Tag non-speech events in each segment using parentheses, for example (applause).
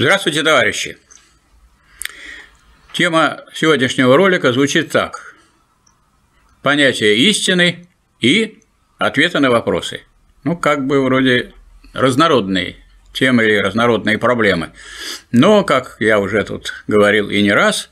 Здравствуйте, товарищи! Тема сегодняшнего ролика звучит так. Понятие истины и ответы на вопросы. Ну, как бы вроде разнородные темы или разнородные проблемы. Но, как я уже тут говорил и не раз,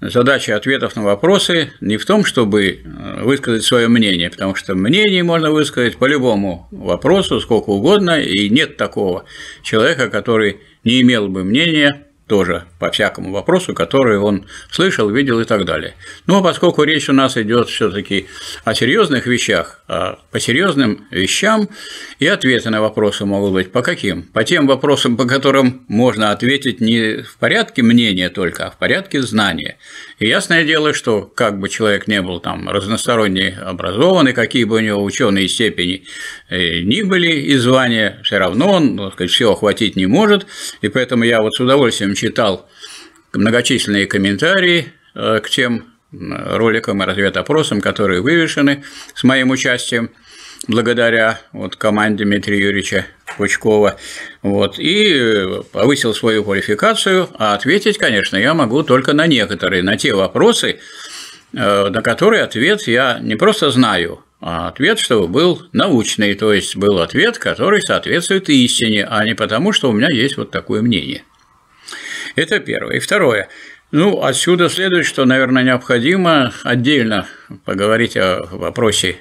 задача ответов на вопросы не в том, чтобы э, высказать свое мнение, потому что мнение можно высказать по любому вопросу, сколько угодно, и нет такого человека, который не имел бы мнения тоже по всякому вопросу, который он слышал, видел и так далее. Но поскольку речь у нас идет все-таки о серьезных вещах, а по серьезным вещам и ответы на вопросы могут быть по каким? По тем вопросам, по которым можно ответить не в порядке мнения только, а в порядке знания. И ясное дело, что как бы человек не был там разносторонне образованный, какие бы у него ученые степени э, ни были и звания, все равно он, так сказать, все охватить не может, и поэтому я вот с удовольствием читал многочисленные комментарии э, к тем роликам и разведопросам, которые вывешены с моим участием благодаря вот команде Дмитрия Юрьевича Пучкова, вот, и повысил свою квалификацию, а ответить, конечно, я могу только на некоторые, на те вопросы, э, на которые ответ я не просто знаю, а ответ, чтобы был научный, то есть был ответ, который соответствует истине, а не потому, что у меня есть вот такое мнение. Это первое. И второе. Ну, отсюда следует, что, наверное, необходимо отдельно поговорить о вопросе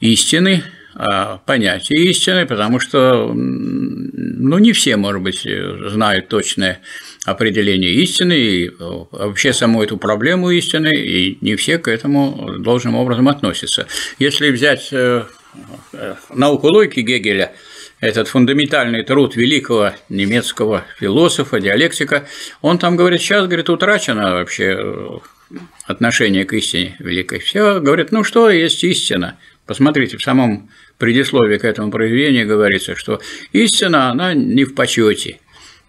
истины, о понятии истины, потому что, ну, не все, может быть, знают точное определение истины и вообще саму эту проблему истины, и не все к этому должным образом относятся. Если взять э, науку логики Гегеля – этот фундаментальный труд великого немецкого философа, диалектика, он там говорит, сейчас, говорит, утрачено вообще э, отношение к истине великой. Все говорят, ну что есть истина? Посмотрите, в самом предисловии к этому произведению говорится, что истина, она не в почете,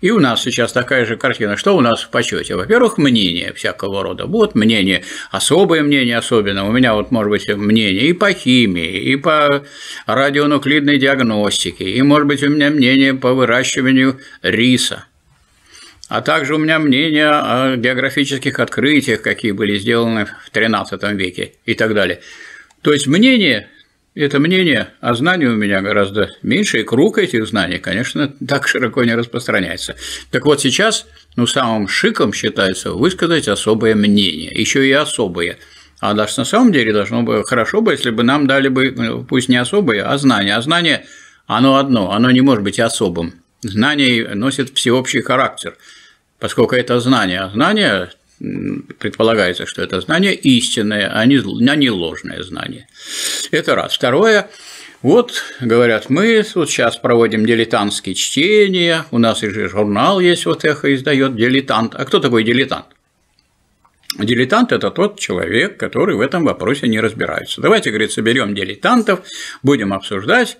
и у нас сейчас такая же картина. Что у нас в почете? Во-первых, мнение всякого рода. Вот мнение, особое мнение особенно. У меня вот может быть мнение и по химии, и по радионуклидной диагностике, и может быть у меня мнение по выращиванию риса. А также у меня мнение о географических открытиях, какие были сделаны в XIII веке и так далее. То есть мнение это мнение, а знаний у меня гораздо меньше, и круг этих знаний, конечно, (laughs) так широко не распространяется. Так вот сейчас, ну, самым шиком считается высказать особое мнение, еще и особое. А даже на самом деле должно быть хорошо бы, если бы нам дали бы, ну, пусть не особое, а знание. А знание, оно одно, оно не может быть особым. Знание носит всеобщий характер, поскольку это знание. А знание предполагается, что это знание истинное, а а не ложное знание. Это раз. Второе, вот, говорят, мы вот сейчас проводим дилетантские чтения, у нас и журнал есть, вот эхо издает дилетант. А кто такой дилетант? Дилетант – это тот человек, который в этом вопросе не разбирается. Давайте, говорит, соберем дилетантов, будем обсуждать,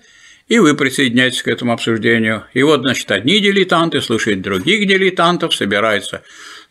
и вы присоединяйтесь к этому обсуждению. И вот, значит, одни дилетанты слушают других дилетантов, собираются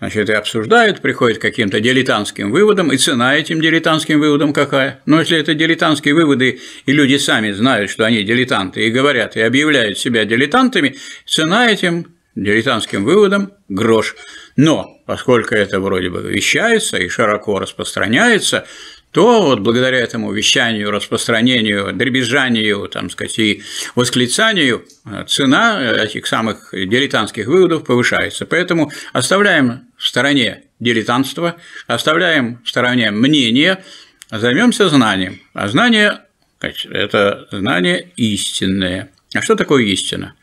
значит, и обсуждают, приходят к каким-то дилетантским выводам, и цена этим дилетантским выводам какая? Но если это дилетантские выводы, и люди сами знают, что они дилетанты, и говорят, и объявляют себя дилетантами, цена этим дилетантским выводам – грош. Но поскольку это вроде бы вещается и широко распространяется, то вот благодаря этому вещанию, распространению, дребезжанию, там сказать, и восклицанию э, цена этих самых дилетантских выводов повышается. Поэтому оставляем в стороне дилетантство, оставляем в стороне мнение, займемся знанием. А знание – это знание истинное. А что такое истина?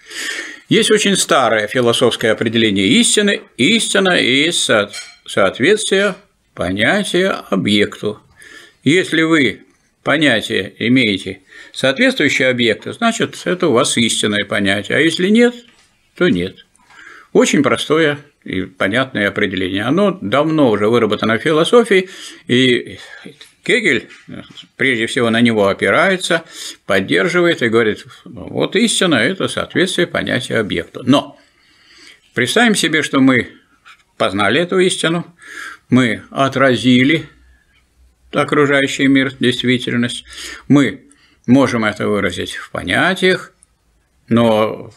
Есть очень старое философское определение истины. Истина есть соответствие понятия объекту. Если вы понятие имеете соответствующие объекты, значит, это у вас истинное понятие, а если нет, то нет. Очень простое и понятное определение. Оно давно уже выработано в философии, и Кегель, прежде всего, на него опирается, поддерживает и говорит, вот истина – это соответствие понятия объекту. Но представим себе, что мы познали эту истину, мы отразили окружающий мир, действительность, мы можем это выразить в понятиях, Но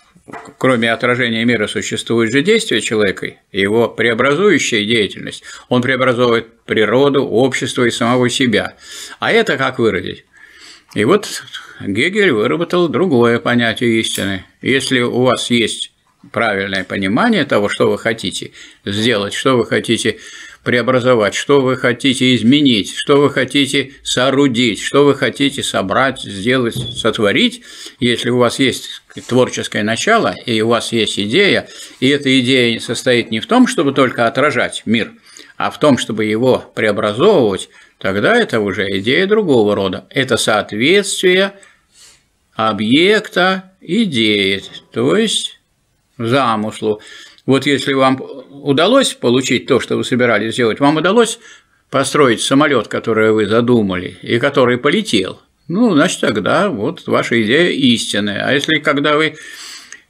кроме отражения мира существует же действие человека, его преобразующая деятельность. Он преобразовывает природу, общество и самого себя. А это как выразить? И вот Гегель выработал другое понятие истины. Если у вас есть правильное понимание того, что вы хотите сделать, что вы хотите преобразовать, что вы хотите изменить, что вы хотите соорудить, что вы хотите собрать, сделать, сотворить, если у вас есть творческое начало, и у вас есть идея, и эта идея состоит не в том, чтобы только отражать мир, а в том, чтобы его преобразовывать, тогда это уже идея другого рода. Это соответствие объекта идеи, то есть замыслу. Вот если вам удалось получить то, что вы собирались сделать, вам удалось построить самолет, который вы задумали, и который полетел, ну, значит, тогда вот ваша идея истинная. А если когда вы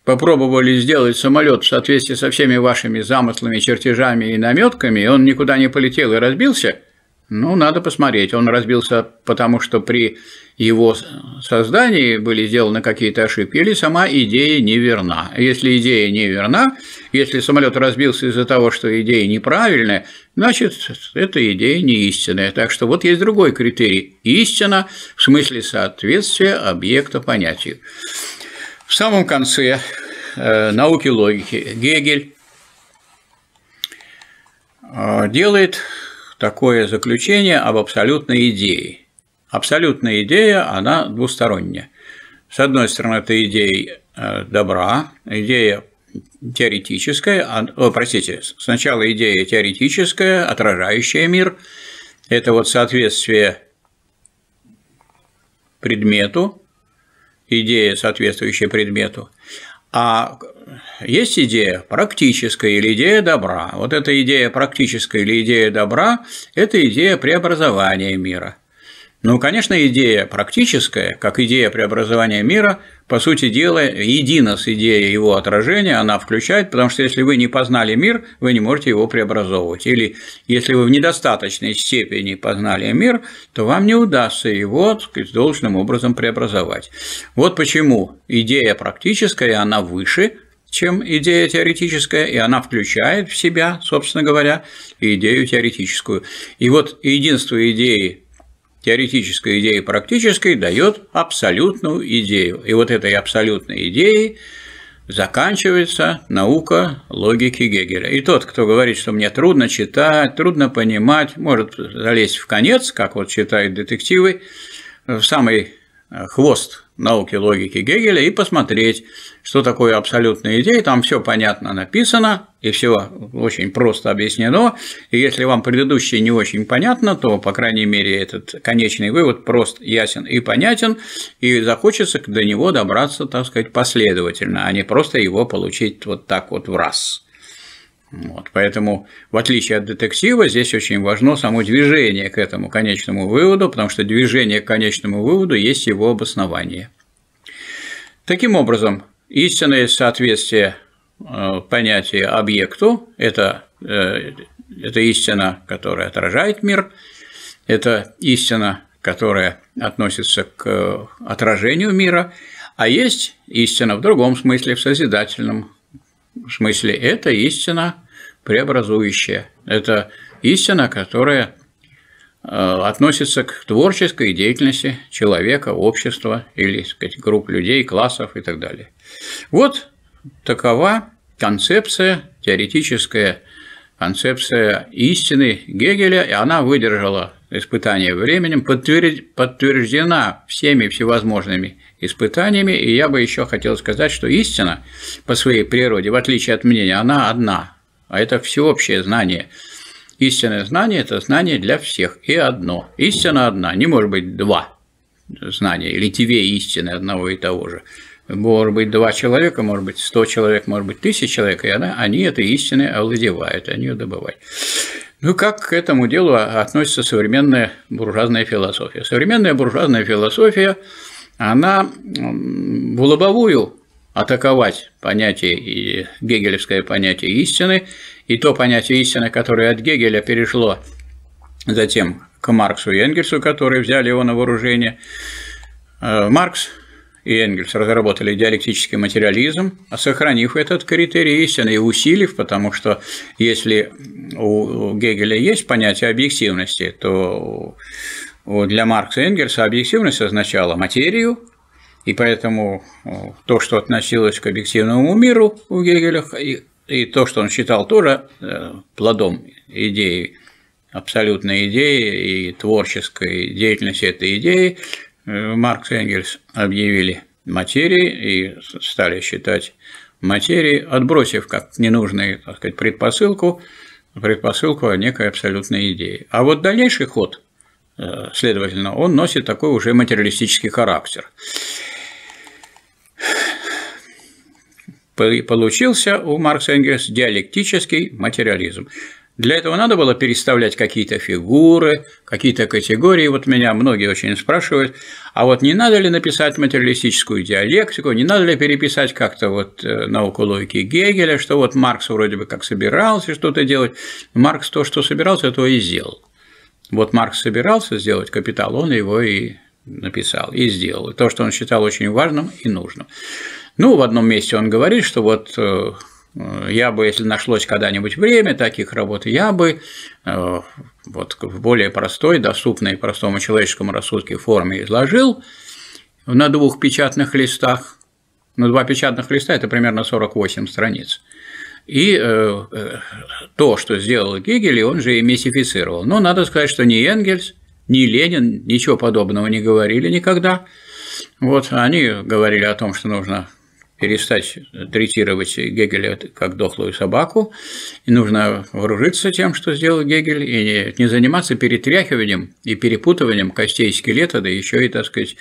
попробовали сделать самолет в соответствии со всеми вашими замыслами, чертежами и наметками, и он никуда не полетел и разбился, ну, надо посмотреть. Он разбился потому, что при его создании были сделаны какие-то ошибки, или сама идея неверна. Если идея неверна, если самолет разбился из-за того, что идея неправильная, значит, эта идея не истинная. Так что вот есть другой критерий – истина в смысле соответствия объекта понятию. В самом конце э, науки логики Гегель э, делает такое заключение об абсолютной идее. Абсолютная идея, она двусторонняя. С одной стороны, это идея э, добра, идея теоретическая, о, простите, сначала идея теоретическая, отражающая мир, это вот соответствие предмету, идея, соответствующая предмету, а есть идея практическая или идея добра. Вот эта идея практическая или идея добра – это идея преобразования мира. Ну, конечно, идея практическая, как идея преобразования мира, по сути дела, едина с идеей его отражения, она включает, потому что если вы не познали мир, вы не можете его преобразовывать. Или если вы в недостаточной степени познали мир, то вам не удастся его сказать, должным образом преобразовать. Вот почему идея практическая, она выше, чем идея теоретическая, и она включает в себя, собственно говоря, идею теоретическую. И вот единство идеи теоретической идеи практической дает абсолютную идею. И вот этой абсолютной идеей заканчивается наука логики Гегеля. И тот, кто говорит, что мне трудно читать, трудно понимать, может залезть в конец, как вот читают детективы, в самый хвост науки логики Гегеля и посмотреть, что такое абсолютная идея. Там все понятно написано, и все очень просто объяснено. И если вам предыдущее не очень понятно, то, по крайней мере, этот конечный вывод прост, ясен и понятен, и захочется до него добраться, так сказать, последовательно, а не просто его получить вот так вот в раз. Вот, поэтому, в отличие от детектива, здесь очень важно само движение к этому конечному выводу, потому что движение к конечному выводу есть его обоснование. Таким образом, истинное соответствие э, понятия объекту – это, э, это истина, которая отражает мир, это истина, которая относится к отражению мира, а есть истина в другом смысле, в созидательном смысле это истина преобразующая, это истина, которая э, относится к творческой деятельности человека, общества или сказать, групп людей, классов и так далее. Вот такова концепция, теоретическая концепция истины Гегеля, и она выдержала испытание временем, подтверждена всеми всевозможными испытаниями, и я бы еще хотел сказать, что истина по своей природе, в отличие от мнения, она одна, а это всеобщее знание. Истинное знание – это знание для всех, и одно. Истина одна, не может быть два знания, или две истины одного и того же. Может быть, два человека, может быть, сто человек, может быть, тысяча человек, и она, они этой истины овладевают, они ее добывают. Ну, как к этому делу относится современная буржуазная философия? Современная буржуазная философия она в лобовую атаковать понятие и гегелевское понятие истины, и то понятие истины, которое от Гегеля перешло затем к Марксу и Энгельсу, которые взяли его на вооружение. Э, Маркс и Энгельс разработали диалектический материализм, сохранив этот критерий истины и усилив, потому что если у Гегеля есть понятие объективности, то для Маркса и Энгельса объективность означала материю, и поэтому то, что относилось к объективному миру у Гегеля, и то, что он считал тоже э, плодом идеи, абсолютной идеи и творческой деятельности этой идеи, э, Маркс и Энгельс объявили материей и стали считать материей, отбросив как ненужную так сказать, предпосылку, предпосылку о некой абсолютной идее. А вот дальнейший ход, э, следовательно, он носит такой уже материалистический характер. Получился у Маркса Энгельс диалектический материализм. Для этого надо было переставлять какие-то фигуры, какие-то категории. Вот меня многие очень спрашивают, а вот не надо ли написать материалистическую диалектику, не надо ли переписать как-то вот э, науку логики Гегеля, что вот Маркс вроде бы как собирался что-то делать, Маркс то, что собирался, то и сделал. Вот Маркс собирался сделать капитал, он его и написал, и сделал. То, что он считал очень важным и нужным. Ну, в одном месте он говорит, что вот э, я бы, если нашлось когда-нибудь время таких работ, я бы э, вот в более простой, доступной простому человеческому рассудке форме изложил на двух печатных листах. Ну, два печатных листа – это примерно 48 страниц. И э, э, то, что сделал Гегель, он же и мистифицировал. Но надо сказать, что ни Энгельс, ни Ленин ничего подобного не говорили никогда. Вот они говорили о том, что нужно перестать третировать Гегеля как дохлую собаку, и нужно вооружиться тем, что сделал Гегель, и не заниматься перетряхиванием и перепутыванием костей скелета, да еще и, так сказать,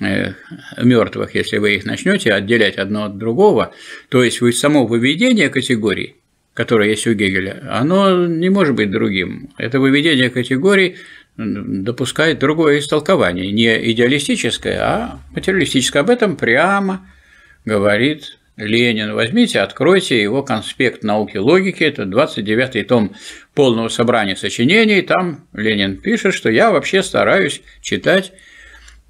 э, мертвых, если вы их начнете отделять одно от другого, то есть вы само выведение категорий, которое есть у Гегеля, оно не может быть другим. Это выведение категорий допускает другое истолкование, не идеалистическое, а материалистическое. Об этом прямо говорит Ленин. Возьмите, откройте его конспект науки логики, это 29-й том полного собрания сочинений, там Ленин пишет, что я вообще стараюсь читать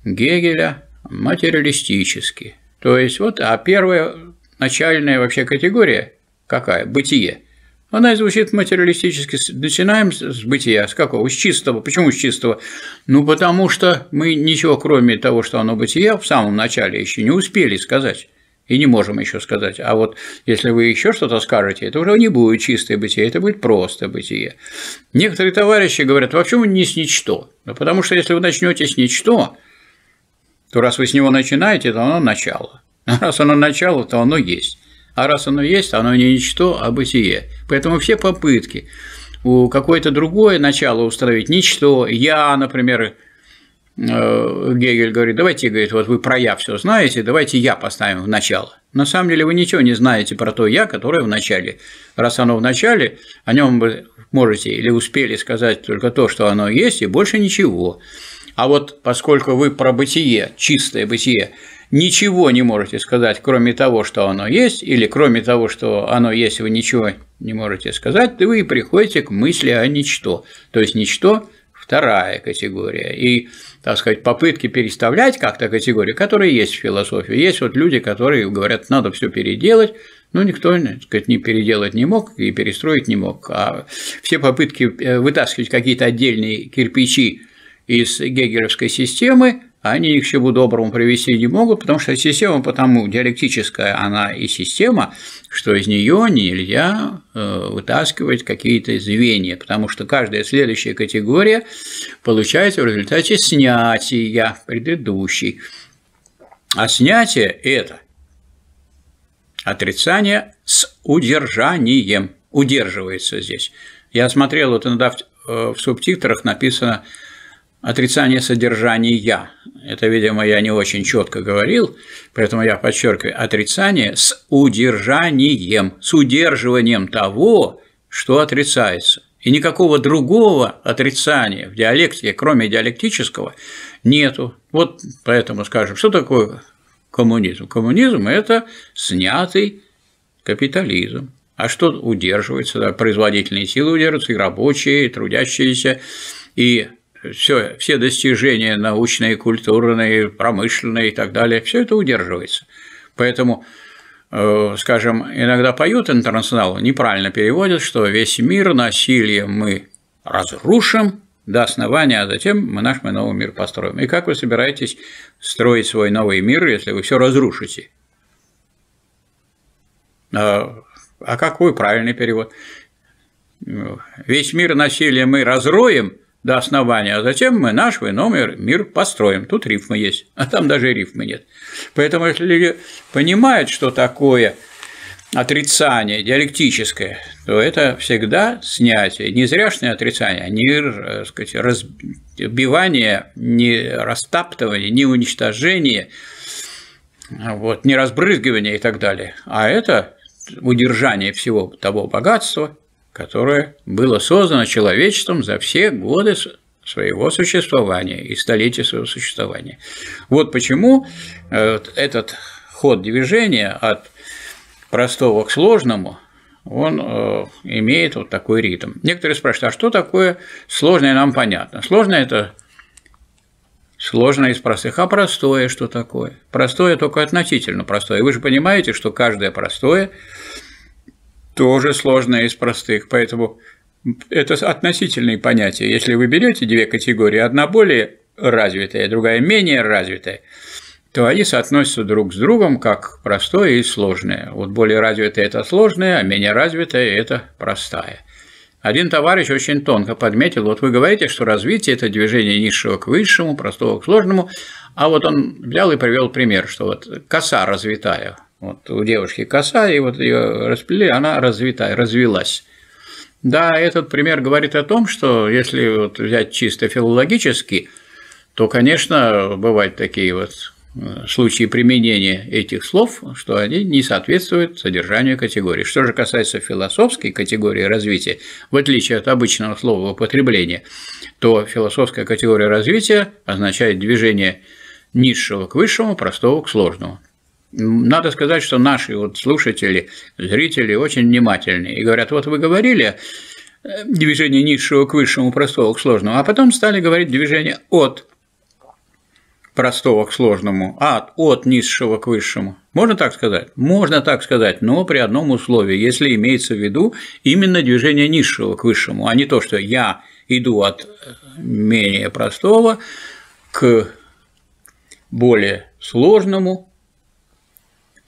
Гегеля материалистически. То есть вот, а первая начальная вообще категория какая? Бытие. Она звучит материалистически. Начинаем с бытия. С какого? С чистого. Почему с чистого? Ну, потому что мы ничего, кроме того, что оно бытие, в самом начале еще не успели сказать и не можем еще сказать. А вот если вы еще что-то скажете, это уже не будет чистое бытие, это будет просто бытие. Некоторые товарищи говорят, вообще не с ничто. Ну, потому что если вы начнете с ничто, то раз вы с него начинаете, то оно начало. А раз оно начало, то оно есть. А раз оно есть, оно не ничто, а бытие. Поэтому все попытки у какое-то другое начало установить ничто, я, например, Гегель говорит, давайте, говорит, вот вы про «я» все знаете, давайте «я» поставим в начало. На самом деле вы ничего не знаете про то «я», которое в начале. Раз оно в начале, о нем вы можете или успели сказать только то, что оно есть, и больше ничего. А вот поскольку вы про бытие, чистое бытие, ничего не можете сказать, кроме того, что оно есть, или кроме того, что оно есть, вы ничего не можете сказать, то вы приходите к мысли о ничто. То есть ничто – вторая категория. И так сказать, попытки переставлять как-то категории, которые есть в философии. Есть вот люди, которые говорят, надо все переделать, но никто так сказать, не переделать не мог и перестроить не мог. А все попытки э, вытаскивать какие-то отдельные кирпичи из гегелевской системы они их чему доброму привести не могут, потому что система потому диалектическая, она и система, что из нее нельзя э, вытаскивать какие-то звенья, потому что каждая следующая категория получается в результате снятия предыдущей. А снятие – это отрицание с удержанием, удерживается здесь. Я смотрел, вот иногда в э, субтитрах написано отрицание содержания. Это, видимо, я не очень четко говорил, поэтому я подчеркиваю отрицание с удержанием, с удерживанием того, что отрицается. И никакого другого отрицания в диалектике, кроме диалектического, нету. Вот поэтому скажем, что такое коммунизм? Коммунизм – это снятый капитализм. А что удерживается? Производительные силы удерживаются, и рабочие, и трудящиеся, и все, все достижения научные, культурные, промышленные и так далее, все это удерживается. Поэтому, э, скажем, иногда поют интернационал, неправильно переводят, что весь мир насилием мы разрушим до основания, а затем мы наш мы новый мир построим. И как вы собираетесь строить свой новый мир, если вы все разрушите? А, а какой правильный перевод? Весь мир насилия мы разроем до основания, а затем мы наш новый мир построим. Тут рифмы есть, а там даже рифмы нет. Поэтому если люди понимают, что такое отрицание диалектическое, то это всегда снятие, не зряшное отрицание, а не э, сказать, разбивание, не растаптывание, не уничтожение, вот, не разбрызгивание и так далее, а это удержание всего того богатства, которое было создано человечеством за все годы своего существования и столетия своего существования. Вот почему э, этот ход движения от простого к сложному, он э, имеет вот такой ритм. Некоторые спрашивают, а что такое сложное нам понятно? Сложное – это сложное из простых, а простое что такое? Простое только относительно простое. Вы же понимаете, что каждое простое тоже сложное из простых, поэтому это относительные понятия. Если вы берете две категории, одна более развитая, другая менее развитая, то они соотносятся друг с другом как простое и сложное. Вот более развитое – это сложное, а менее развитое – это простая. Один товарищ очень тонко подметил, вот вы говорите, что развитие – это движение низшего к высшему, простого к сложному, а вот он взял и привел пример, что вот коса развитая, вот у девушки коса, и вот ее расплели, она развитая, развелась. Да, этот пример говорит о том, что если вот взять чисто филологически, то, конечно, бывают такие вот случаи применения этих слов, что они не соответствуют содержанию категории. Что же касается философской категории развития, в отличие от обычного слова употребления, то философская категория развития означает движение низшего к высшему, простого к сложному. Надо сказать, что наши вот слушатели, зрители очень внимательные и говорят, вот вы говорили движение низшего к высшему, простого к сложному, а потом стали говорить движение от простого к сложному, а от низшего к высшему. Можно так сказать? Можно так сказать, но при одном условии, если имеется в виду именно движение низшего к высшему, а не то, что я иду от менее простого к более сложному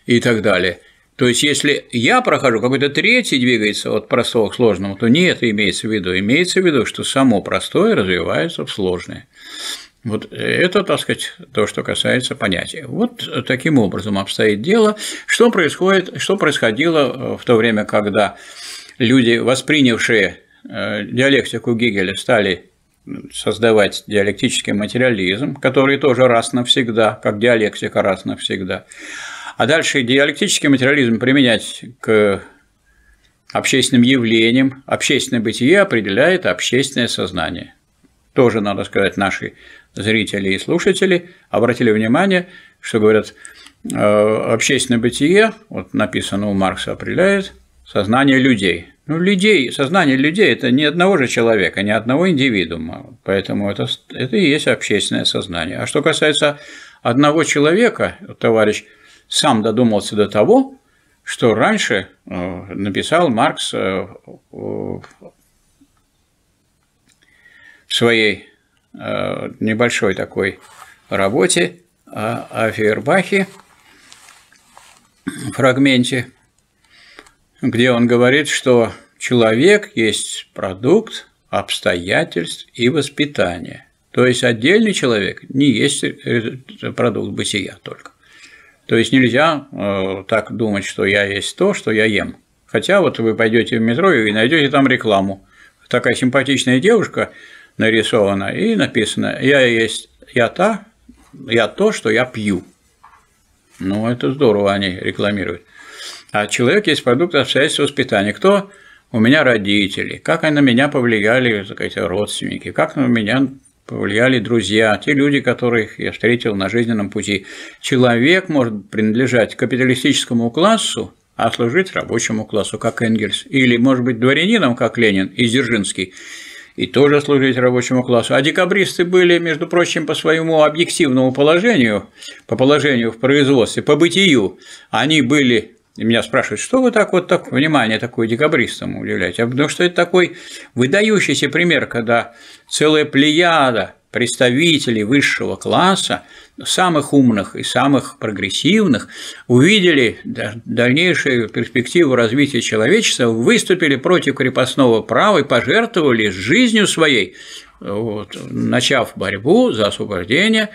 и так далее. То есть, если я прохожу, какой-то третий двигается от простого к сложному, то не это имеется в виду. Имеется в виду, что само простое развивается в сложное. Вот это, так сказать, то, что касается понятия. Вот таким образом обстоит дело. Что происходит, что происходило в то время, когда люди, воспринявшие э, диалектику Гегеля, стали создавать диалектический материализм, который тоже раз навсегда, как диалектика раз навсегда. А дальше диалектический материализм применять к общественным явлениям, общественное бытие определяет общественное сознание. Тоже, надо сказать, наши зрители и слушатели обратили внимание, что говорят, э, общественное бытие, вот написано у Маркса, определяет сознание людей. Ну, людей, сознание людей – это не одного же человека, не одного индивидуума, поэтому это, это и есть общественное сознание. А что касается одного человека, товарищ сам додумался до того, что раньше э, написал Маркс э, в своей Э, небольшой такой работе о Фейербахе, фрагменте, где он говорит, что человек есть продукт обстоятельств и воспитания. То есть отдельный человек не есть продукт бытия только. То есть нельзя э, так думать, что я есть то, что я ем. Хотя вот вы пойдете в метро и найдете там рекламу. Такая симпатичная девушка нарисовано и написано «Я есть я та, я то, что я пью». Ну, это здорово они рекламируют. А человек есть продукт обстоятельств воспитания. Кто? У меня родители. Как они на меня повлияли, так сказать, родственники. Как на меня повлияли друзья, те люди, которых я встретил на жизненном пути. Человек может принадлежать капиталистическому классу, а служить рабочему классу, как Энгельс, или, может быть, дворянином, как Ленин и Дзержинский, и тоже служить рабочему классу. А декабристы были, между прочим, по своему объективному положению, по положению в производстве, по бытию, они были и меня спрашивают, что вы так вот так внимание такое декабристам уделяете? А потому что это такой выдающийся пример, когда целая плеяда представителей высшего класса, самых умных и самых прогрессивных, увидели дальнейшую перспективу развития человечества, выступили против крепостного права и пожертвовали жизнью своей, вот, начав борьбу за освобождение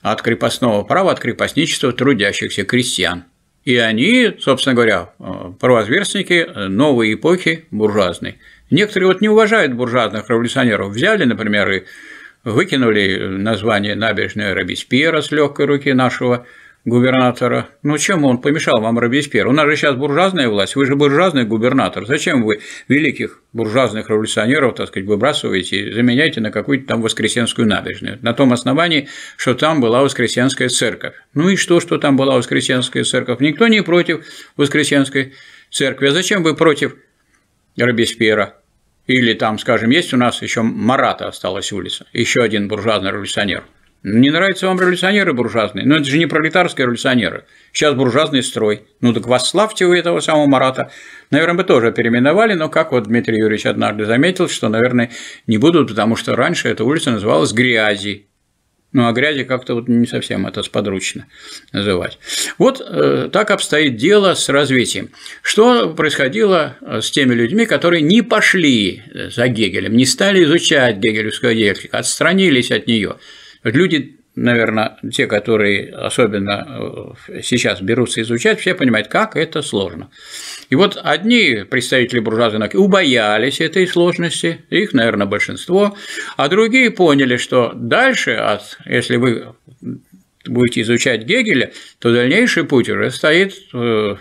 от крепостного права, от крепостничества трудящихся крестьян. И они, собственно говоря, провозверстники новой эпохи буржуазной. Некоторые вот не уважают буржуазных революционеров. Взяли, например, и выкинули название набережной Робеспьера с легкой руки нашего губернатора. Ну, чем он помешал вам Робеспьер? У нас же сейчас буржуазная власть, вы же буржуазный губернатор. Зачем вы великих буржуазных революционеров, так сказать, выбрасываете и заменяете на какую-то там воскресенскую набережную? На том основании, что там была воскресенская церковь. Ну и что, что там была воскресенская церковь? Никто не против воскресенской церкви. А зачем вы против Робеспьера? Или там, скажем, есть у нас еще Марата осталась улица, еще один буржуазный революционер – не нравятся вам революционеры буржуазные? Но это же не пролетарские революционеры. Сейчас буржуазный строй. Ну так восславьте вы этого самого Марата. Наверное, бы тоже переименовали, но как вот Дмитрий Юрьевич однажды заметил, что, наверное, не будут, потому что раньше эта улица называлась Грязи. Ну, а грязи как-то вот не совсем это сподручно называть. Вот э, так обстоит дело с развитием. Что происходило э, с теми людьми, которые не пошли за Гегелем, не стали изучать гегелевскую диалектику, отстранились от нее? Люди, наверное, те, которые особенно э, сейчас берутся изучать, все понимают, как это сложно. И вот одни представители буржуазной науки убоялись этой сложности, их, наверное, большинство, а другие поняли, что дальше, от, если вы будете изучать Гегеля, то дальнейший путь уже стоит э,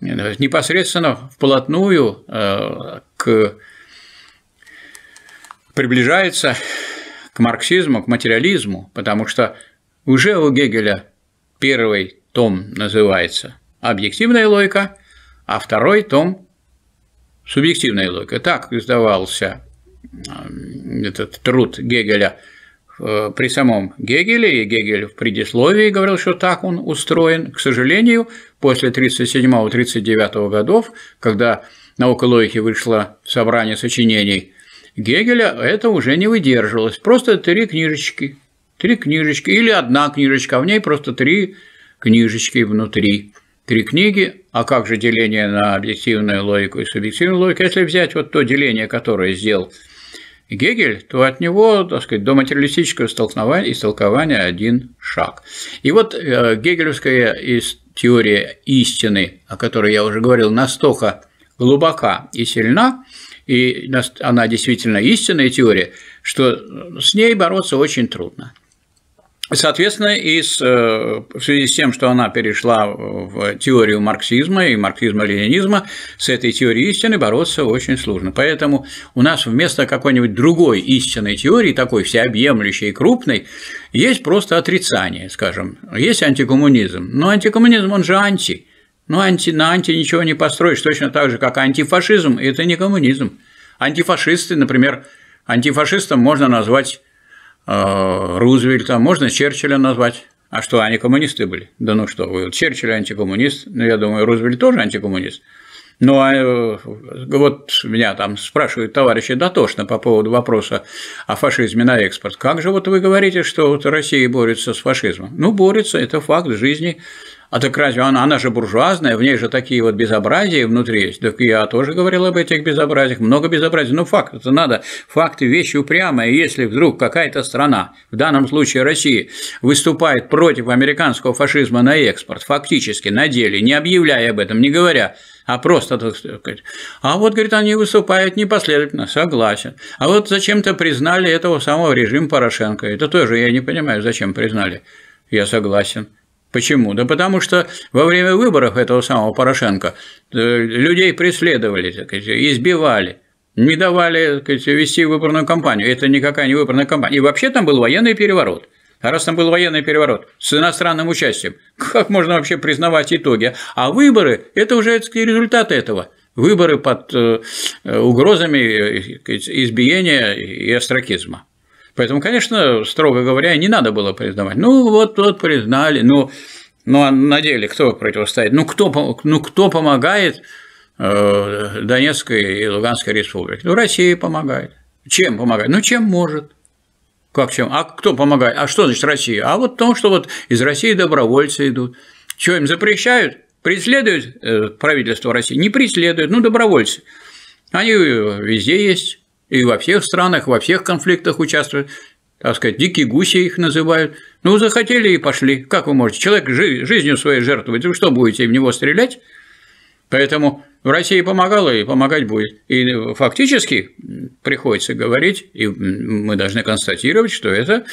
непосредственно вплотную э, к приближается к марксизму, к материализму, потому что уже у Гегеля первый том называется «Объективная логика», а второй том «Субъективная логика». Так издавался этот труд Гегеля э, при самом Гегеле, и Гегель в предисловии говорил, что так он устроен. К сожалению, после 1937-1939 годов, когда наука логики вышла в собрание сочинений Гегеля это уже не выдерживалось. Просто три книжечки. Три книжечки. Или одна книжечка, а в ней просто три книжечки внутри. Три книги. А как же деление на объективную логику и субъективную логику? Если взять вот то деление, которое сделал Гегель, то от него, так сказать, до материалистического столкновения, истолкования один шаг. И вот э, гегелевская теория истины, о которой я уже говорил, настолько глубока и сильна, и она действительно истинная теория, что с ней бороться очень трудно. Соответственно, и с, э, в связи с тем, что она перешла в теорию марксизма и марксизма-ленинизма, с этой теорией истины бороться очень сложно. Поэтому у нас вместо какой-нибудь другой истинной теории, такой всеобъемлющей и крупной, есть просто отрицание, скажем, есть антикоммунизм. Но антикоммунизм, он же анти. Ну, анти, на анти ничего не построишь, точно так же, как антифашизм – это не коммунизм. Антифашисты, например, антифашистом можно назвать э, Рузвельта, можно Черчилля назвать. А что, они коммунисты были? Да ну что, вы, Черчилль антикоммунист, ну, я думаю, Рузвельт тоже антикоммунист. Ну, а э, вот меня там спрашивают товарищи дотошно по поводу вопроса о фашизме на экспорт. Как же вот вы говорите, что вот Россия борется с фашизмом? Ну, борется, это факт жизни а так разве она, она же буржуазная, в ней же такие вот безобразия внутри есть. Так я тоже говорил об этих безобразиях, много безобразий. Ну, факт, это надо, факты вещи упрямые. Если вдруг какая-то страна, в данном случае Россия, выступает против американского фашизма на экспорт, фактически, на деле, не объявляя об этом, не говоря, а просто, так сказать. А вот, говорит, они выступают непоследовательно, согласен. А вот зачем-то признали этого самого режима Порошенко. Это тоже я не понимаю, зачем признали. Я согласен. Почему? Да потому что во время выборов этого самого Порошенко э, людей преследовали, избивали, не давали вести выборную кампанию. Это никакая не выборная кампания. И вообще там был военный переворот. А раз там был военный переворот с иностранным участием, (laughs) как можно вообще признавать итоги? А выборы – это уже результат этого – выборы под э, угрозами избиения и остракизма. Поэтому, конечно, строго говоря, не надо было признавать. Ну, вот, вот признали, ну, ну а на деле кто противостоит? Ну, кто, ну, кто помогает Донецкой и Луганской республике? Ну, Россия помогает. Чем помогает? Ну, чем может. Как чем? А кто помогает? А что значит Россия? А вот то, что вот из России добровольцы идут. Что им запрещают? Преследуют э, правительство России? Не преследуют, ну, добровольцы. Они везде есть, и во всех странах, во всех конфликтах участвуют. Так сказать, дикие гуси их называют. Ну, захотели и пошли. Как вы можете? Человек жизнью своей жертвовать, вы что, будете в него стрелять? Поэтому в России помогала и помогать будет. И фактически приходится говорить, и мы должны констатировать, что это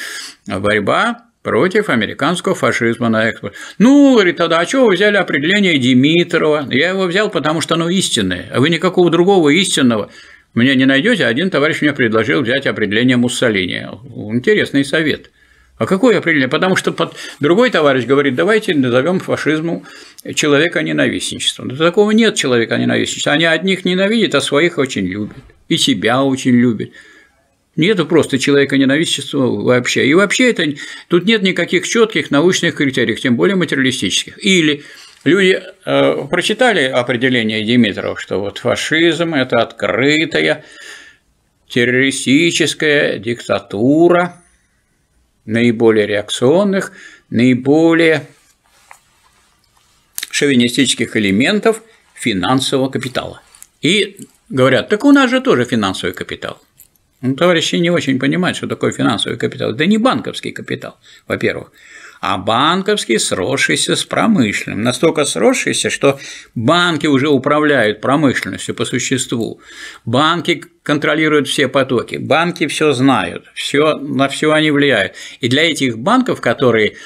борьба против американского фашизма на экспорт. Ну, говорит, тогда а чего вы взяли определение Димитрова? Я его взял, потому что оно истинное, а вы никакого другого истинного мне не найдете. Один товарищ мне предложил взять определение Муссолини. Интересный совет. А какое определение? Потому что под... другой товарищ говорит, давайте назовем фашизму человека ненавистничества. Но такого нет человека ненавистничества. Они одних ненавидят, а своих очень любят. И себя очень любят. Нету просто человека ненавистничества вообще. И вообще это тут нет никаких четких научных критериев, тем более материалистических. Или люди э, прочитали определение Димитрова, что вот фашизм – это открытая террористическая диктатура наиболее реакционных, наиболее шовинистических элементов финансового капитала. И говорят, так у нас же тоже финансовый капитал. Ну, товарищи не очень понимают, что такое финансовый капитал. Это не банковский капитал, во-первых, а банковский, сросшийся с промышленным. Настолько сросшийся, что банки уже управляют промышленностью по существу. Банки контролируют все потоки, банки все знают, все, на все они влияют. И для этих банков, которые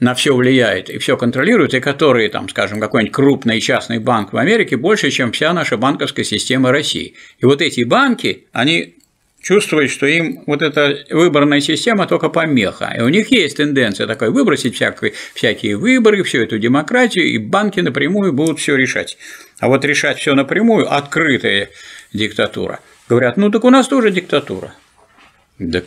на все влияет и все контролирует, и которые, там, скажем, какой-нибудь крупный частный банк в Америке больше, чем вся наша банковская система России. И вот эти банки, они чувствуют, что им вот эта выборная система только помеха. И у них есть тенденция такой выбросить всякие, всякие выборы, всю эту демократию, и банки напрямую будут все решать. А вот решать все напрямую – открытая диктатура. Говорят, ну так у нас тоже диктатура. Да,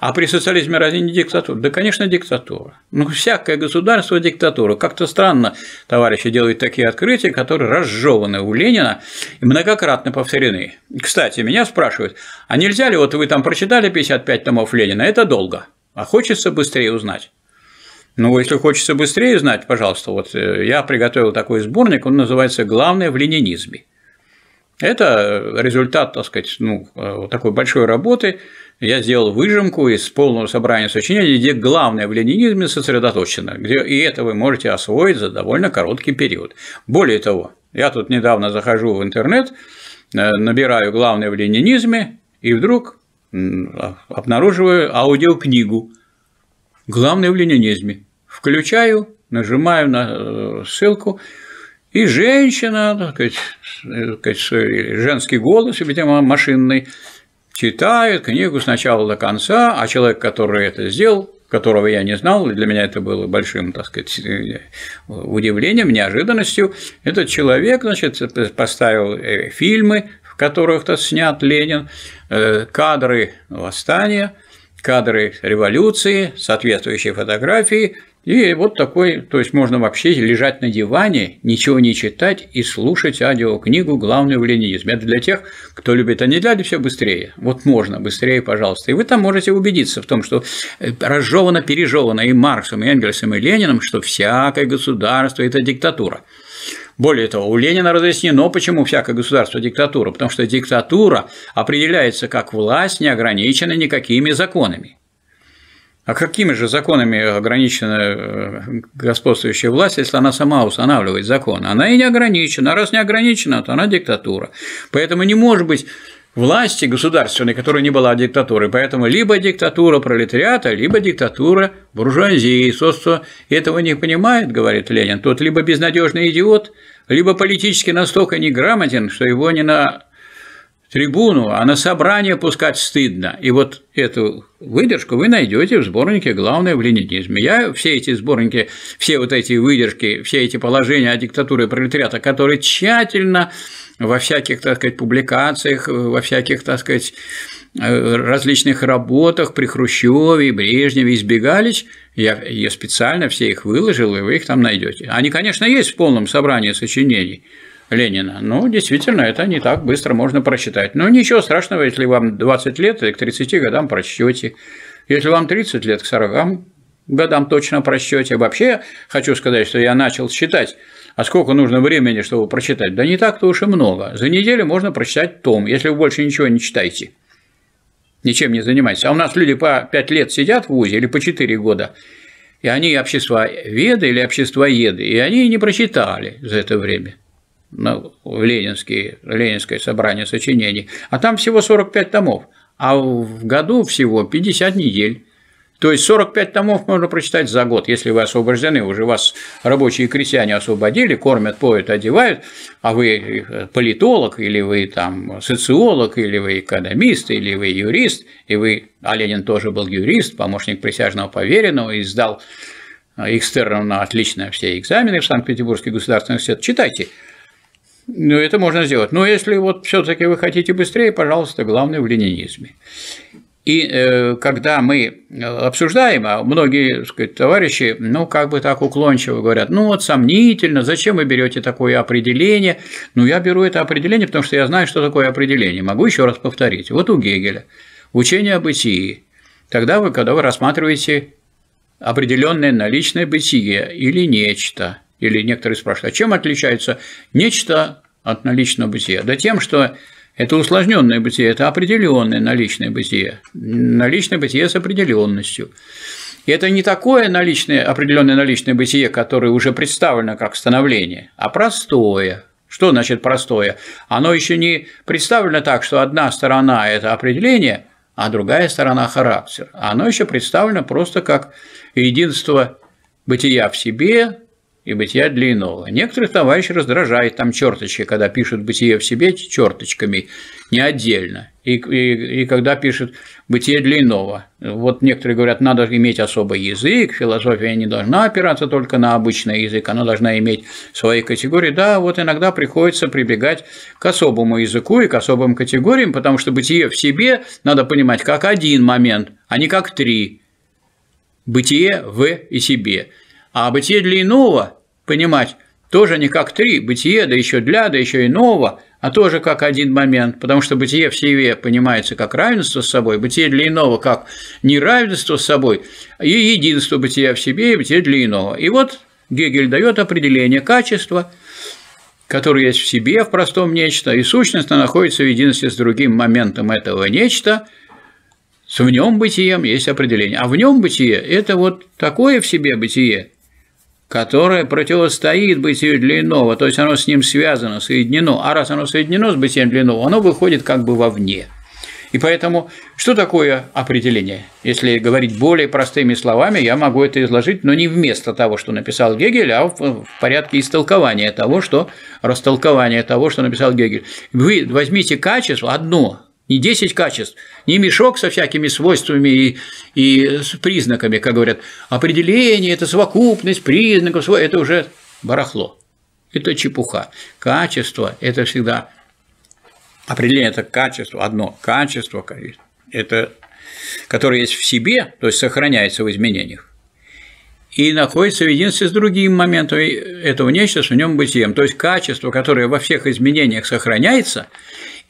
а при социализме разве не диктатура? Да, конечно, диктатура. Ну, всякое государство – диктатура. Как-то странно товарищи делают такие открытия, которые разжеваны у Ленина и многократно повторены. Кстати, меня спрашивают, а нельзя ли, вот вы там прочитали 55 томов Ленина, это долго, а хочется быстрее узнать. Ну, если хочется быстрее знать, пожалуйста, вот э, я приготовил такой сборник, он называется «Главное в ленинизме». Это результат, так сказать, ну, э, такой большой работы, я сделал выжимку из полного собрания сочинений, где главное в ленинизме сосредоточено, где и это вы можете освоить за довольно короткий период. Более того, я тут недавно захожу в интернет, э, набираю главное в ленинизме, и вдруг обнаруживаю аудиокнигу «Главное в ленинизме». Включаю, нажимаю на э, ссылку, и женщина, так сказать женский голос, видимо, машинный, читает книгу сначала до конца, а человек, который это сделал, которого я не знал, для меня это было большим, так сказать, удивлением, неожиданностью. Этот человек, значит, поставил э, фильмы, в которых-то снят Ленин, э, кадры восстания, кадры революции, соответствующие фотографии, и вот такой, то есть можно вообще лежать на диване, ничего не читать и слушать аудиокнигу «Главное в ленинизме». Это для тех, кто любит, а не для все быстрее. Вот можно быстрее, пожалуйста. И вы там можете убедиться в том, что э, разжевано, пережевано и Марксом, и Энгельсом, и Лениным, что всякое государство – это диктатура. Более того, у Ленина разъяснено, почему всякое государство – диктатура, потому что диктатура определяется как власть, не ограничена никакими законами. А какими же законами ограничена э, господствующая власть, если она сама устанавливает закон? Она и не ограничена. А раз не ограничена, то она диктатура. Поэтому не может быть власти государственной, которая не была диктатурой. Поэтому либо диктатура пролетариата, либо диктатура буржуазии. Собственно, этого не понимает, говорит Ленин. Тот либо безнадежный идиот, либо политически настолько неграмотен, что его не на трибуну, а на собрание пускать стыдно. И вот эту выдержку вы найдете в сборнике «Главное в ленинизме». Я все эти сборники, все вот эти выдержки, все эти положения о диктатуре пролетариата, которые тщательно во всяких, так сказать, публикациях, во всяких, так сказать, различных работах при Хрущеве, Брежневе избегались, я, я специально все их выложил, и вы их там найдете. Они, конечно, есть в полном собрании сочинений – Ленина. Ну, действительно, это не так быстро можно прочитать. Но ничего страшного, если вам 20 лет, и к 30 годам прочтете. Если вам 30 лет, к 40 годам точно прочтете. Вообще, хочу сказать, что я начал считать, а сколько нужно времени, чтобы прочитать? Да не так-то уж и много. За неделю можно прочитать том, если вы больше ничего не читаете. Ничем не занимаетесь. А у нас люди по 5 лет сидят в ВУЗе или по 4 года, и они общество веды или общество еды, и они не прочитали за это время в Ленинские, Ленинское собрание сочинений, а там всего 45 томов, а в году всего 50 недель. То есть 45 томов можно прочитать за год, если вы освобождены, уже вас рабочие крестьяне освободили, кормят, поют, одевают, а вы политолог, или вы там социолог, или вы экономист, или вы юрист, и вы, а Ленин тоже был юрист, помощник присяжного поверенного, и сдал экстерном на отлично все экзамены в Санкт-Петербургский государственный университет. Читайте, ну, это можно сделать. Но если вот все-таки вы хотите быстрее, пожалуйста, главное в ленинизме. И э, когда мы обсуждаем, а многие так сказать, товарищи, ну, как бы так уклончиво говорят, ну, вот сомнительно, зачем вы берете такое определение? Ну, я беру это определение, потому что я знаю, что такое определение. Могу еще раз повторить. Вот у Гегеля учение о бытии. Тогда вы, когда вы рассматриваете определенное наличное бытие или нечто – или некоторые спрашивают, а чем отличается нечто от наличного бытия? Да тем, что это усложненное бытие, это определенное наличное бытие. Наличное бытие с определенностью. И это не такое наличное, определенное наличное бытие, которое уже представлено как становление, а простое. Что значит простое? Оно еще не представлено так, что одна сторона – это определение, а другая сторона – характер. Оно еще представлено просто как единство бытия в себе, и бытия для иного. Некоторых товарищей раздражает там черточки, когда пишут бытие в себе черточками, не отдельно. И, и, и когда пишут бытие для иного. Вот некоторые говорят, надо иметь особый язык, философия не должна опираться только на обычный язык, она должна иметь свои категории. Да, вот иногда приходится прибегать к особому языку и к особым категориям, потому что бытие в себе надо понимать как один момент, а не как три. Бытие в и себе. А бытие для иного понимать тоже не как три, бытие, да еще для, да еще иного, а тоже как один момент, потому что бытие в себе понимается как равенство с собой, бытие для иного как неравенство с собой, и единство бытия в себе и бытие для иного. И вот Гегель дает определение качества, которое есть в себе, в простом нечто, и сущность находится в единстве с другим моментом этого нечто, с в нем бытием есть определение. А в нем бытие – это вот такое в себе бытие, которое противостоит бытию для иного, то есть оно с ним связано, соединено, а раз оно соединено с бытием для иного, оно выходит как бы вовне. И поэтому, что такое определение? Если говорить более простыми словами, я могу это изложить, но не вместо того, что написал Гегель, а в порядке истолкования того, что растолкования того, что написал Гегель. Вы возьмите качество одно, не 10 качеств, не мешок со всякими свойствами и, и с признаками, как говорят. Определение – это совокупность признаков, это уже барахло. Это чепуха. Качество – это всегда определение – это качество, одно качество, это, которое есть в себе, то есть сохраняется в изменениях, и находится в единстве с другим моментом этого нечто с в нем бытием. То есть качество, которое во всех изменениях сохраняется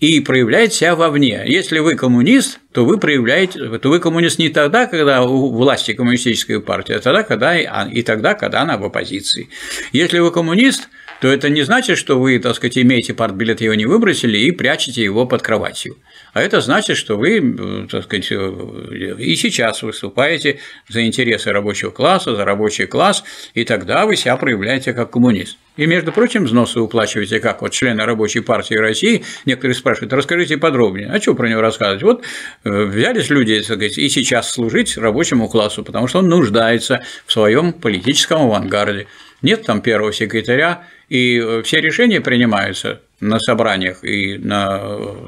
и проявляет себя вовне. Если вы коммунист, то вы проявляете, то вы коммунист не тогда, когда у власти коммунистической партии, а тогда, когда и тогда, когда она в оппозиции. Если вы коммунист, то это не значит, что вы, так сказать, имеете партбилет, его не выбросили и прячете его под кроватью. А это значит, что вы, так сказать, и сейчас выступаете за интересы рабочего класса, за рабочий класс, и тогда вы себя проявляете как коммунист. И, между прочим, взносы уплачиваете как вот члены рабочей партии России. Некоторые спрашивают, расскажите подробнее. А что про него рассказывать? Вот э, взялись люди так сказать, и сейчас служить рабочему классу, потому что он нуждается в своем политическом авангарде. Нет там первого секретаря, и все решения принимаются на собраниях и на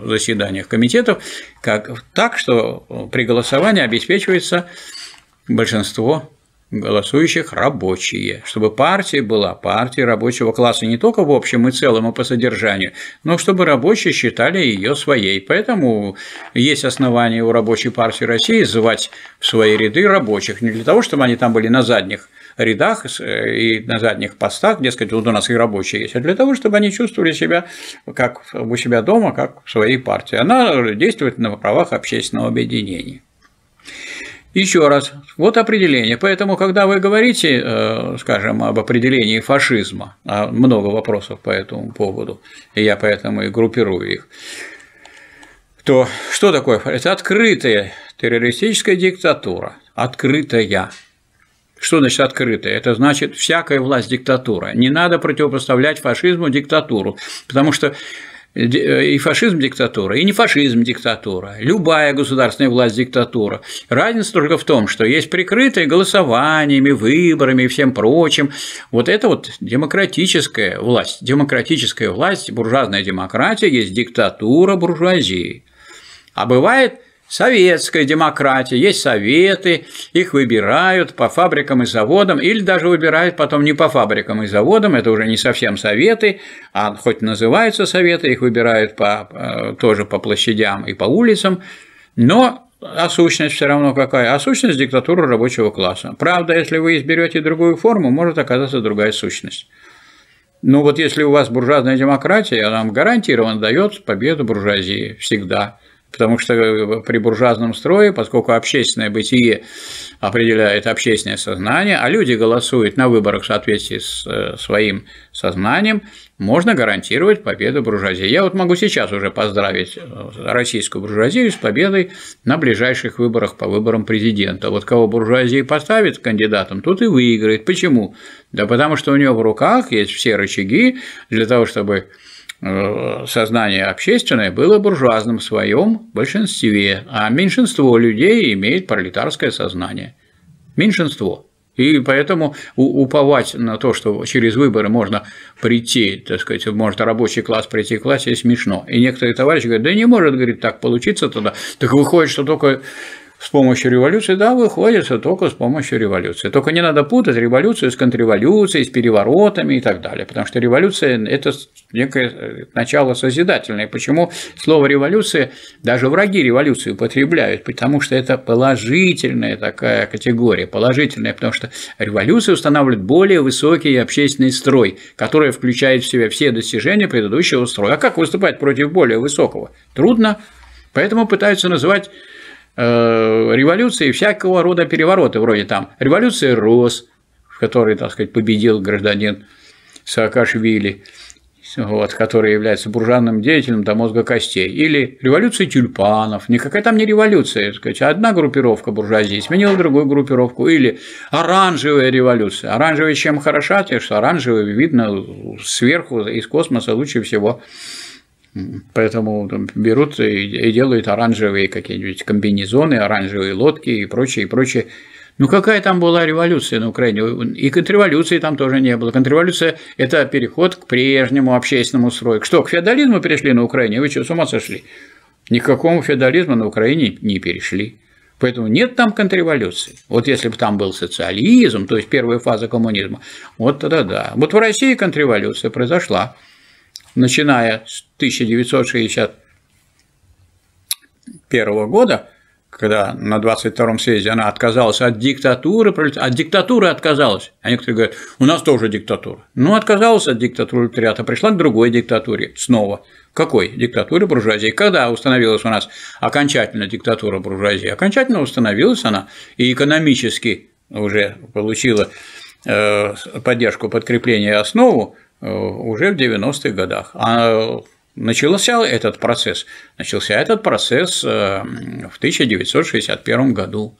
заседаниях комитетов как, так, что при голосовании обеспечивается большинство голосующих рабочие, чтобы партия была партией рабочего класса не только в общем и целом и по содержанию, но чтобы рабочие считали ее своей. Поэтому есть основания у рабочей партии России звать в свои ряды рабочих, не для того, чтобы они там были на задних рядах и на задних постах, дескать, вот у нас и рабочие есть, а для того, чтобы они чувствовали себя как у себя дома, как в своей партии. Она действует на правах общественного объединения. Еще раз, вот определение. Поэтому, когда вы говорите, э, скажем, об определении фашизма, а много вопросов по этому поводу, и я поэтому и группирую их, то что такое? Это открытая террористическая диктатура, открытая. Что значит открытая? Это значит всякая власть диктатура. Не надо противопоставлять фашизму диктатуру, потому что и фашизм – диктатура, и не фашизм – диктатура, любая государственная власть – диктатура. Разница только в том, что есть прикрытые голосованиями, выборами и всем прочим. Вот это вот демократическая власть. Демократическая власть, буржуазная демократия есть диктатура буржуазии. А бывает Советская демократия, есть советы, их выбирают по фабрикам и заводам, или даже выбирают потом не по фабрикам и заводам, это уже не совсем советы, а хоть называются советы, их выбирают по, э, тоже по площадям и по улицам, но а сущность все равно какая? А сущность – диктатура рабочего класса. Правда, если вы изберете другую форму, может оказаться другая сущность. Ну вот если у вас буржуазная демократия, она вам гарантированно дает победу буржуазии всегда – Потому что э, при буржуазном строе, поскольку общественное бытие определяет общественное сознание, а люди голосуют на выборах в соответствии с э, своим сознанием, можно гарантировать победу буржуазии. Я вот могу сейчас уже поздравить э, российскую буржуазию с победой на ближайших выборах по выборам президента. Вот кого буржуазия поставит кандидатом, тот и выиграет. Почему? Да потому что у него в руках есть все рычаги для того, чтобы Э, сознание общественное было буржуазным в своем большинстве, а меньшинство людей имеет пролетарское сознание. Меньшинство. И поэтому уповать на то, что через выборы можно прийти, так сказать, может рабочий класс прийти к власти, смешно. И некоторые товарищи говорят, да не может, говорит, так получиться тогда. Так выходит, что только с помощью революции, да, выходит только с помощью революции. Только не надо путать революцию с контрреволюцией, с переворотами и так далее, потому что революция – это некое э, начало созидательное. Почему слово «революция» даже враги революции употребляют? Потому что это положительная такая категория, положительная, потому что революция устанавливает более высокий общественный строй, который включает в себя все достижения предыдущего строя. А как выступать против более высокого? Трудно, поэтому пытаются называть Э, революции всякого рода перевороты, вроде там революция Рос, в которой, так сказать, победил гражданин Саакашвили, вот, который является буржуазным деятелем до мозга костей, или революция тюльпанов, никакая там не революция, сказать, одна группировка буржуазии сменила другую группировку, или оранжевая революция. Оранжевая чем хороша, тем, что оранжевая видно сверху из космоса лучше всего Поэтому там, берут и делают оранжевые какие-нибудь комбинезоны, оранжевые лодки и прочее, и прочее. Ну какая там была революция на Украине? И контрреволюции там тоже не было. Контрреволюция – это переход к прежнему общественному строю. Что, к феодализму перешли на Украине? Вы что, с ума сошли? Ни к какому феодализму на Украине не перешли. Поэтому нет там контрреволюции. Вот если бы там был социализм, то есть первая фаза коммунизма, вот тогда да. Вот в России контрреволюция произошла начиная с 1961 года, когда на 22-м съезде она отказалась от диктатуры, от диктатуры отказалась. А некоторые говорят, у нас тоже диктатура. Ну, отказалась от диктатуры пролетариата, пришла к другой диктатуре снова. Какой? Диктатуре буржуазии. Когда установилась у нас окончательно диктатура буржуазии? Окончательно установилась она и экономически уже получила э, поддержку подкрепления и основу уже в 90-х годах. А начался этот процесс? Начался этот процесс э, в 1961 году.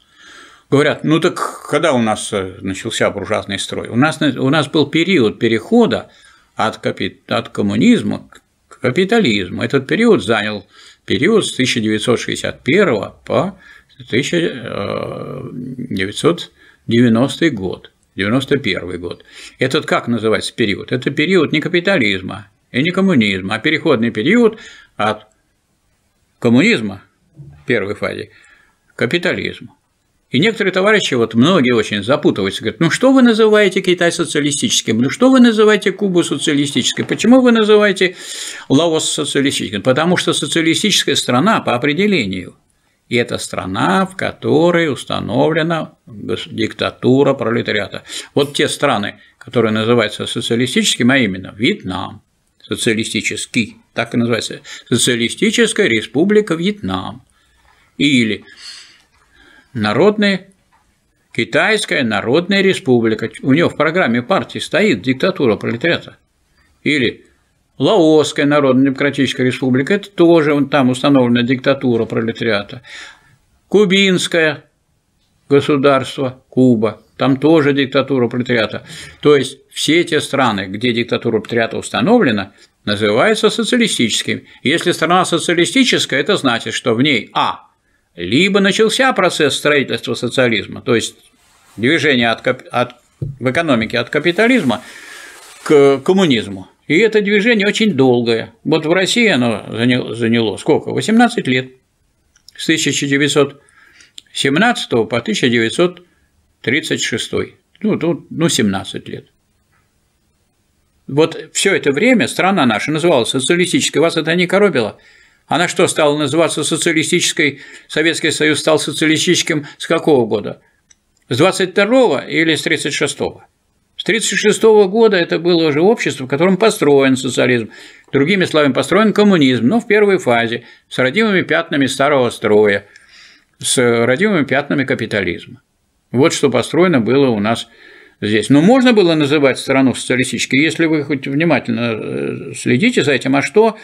Говорят, ну так когда у нас э, начался буржуазный строй? У нас, у нас был период перехода от, капи, от коммунизма к капитализму. Этот период занял период с 1961 по 1990 год. 91 год. Этот как называется период? Это период не капитализма, и не коммунизм, а переходный период от коммунизма первой фазе к капитализму. И некоторые товарищи, вот многие очень запутываются, говорят, ну что вы называете Китай социалистическим, ну что вы называете Кубу социалистической, почему вы называете Лаос социалистическим? Потому что социалистическая страна по определению – это страна, в которой установлена диктатура пролетариата. Вот те страны, которые называются социалистическим, а именно Вьетнам, социалистический, так и называется, Социалистическая республика Вьетнам, или Народная Китайская Народная Республика. У него в программе партии стоит диктатура пролетариата. Или Лаосская Народно-Демократическая Республика, это тоже там установлена диктатура пролетариата. Кубинское государство, Куба, там тоже диктатура пролетариата. То есть все те страны, где диктатура пролетариата установлена, называются социалистическими. Если страна социалистическая, это значит, что в ней а либо начался процесс строительства социализма, то есть движение от, от, в экономике от капитализма к коммунизму. И это движение очень долгое. Вот в России оно заняло сколько? 18 лет. С 1917 по 1936. Ну, тут, ну 17 лет. Вот все это время страна наша называлась социалистической, вас это не коробило? Она что, стала называться социалистической, Советский Союз стал социалистическим с какого года? С 22 или с 36 -го? С 1936 года это было уже общество, в котором построен социализм, другими словами, построен коммунизм, но в первой фазе, с родимыми пятнами старого строя, с родимыми пятнами капитализма. Вот что построено было у нас здесь. Но можно было называть страну социалистической, если вы хоть внимательно э, следите за этим, а что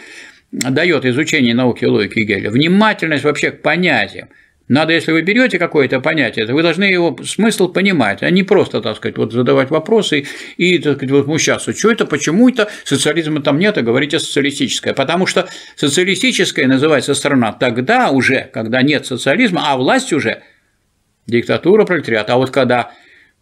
дает изучение науки логики Геля, внимательность вообще к понятиям. Надо, если вы берете какое-то понятие, то вы должны его смысл понимать, а не просто, так сказать, вот задавать вопросы и, так сказать, возмущаться, что это, почему это, социализма там нет, а говорите социалистическое. Потому что социалистическая называется страна тогда уже, когда нет социализма, а власть уже диктатура пролетариата. А вот когда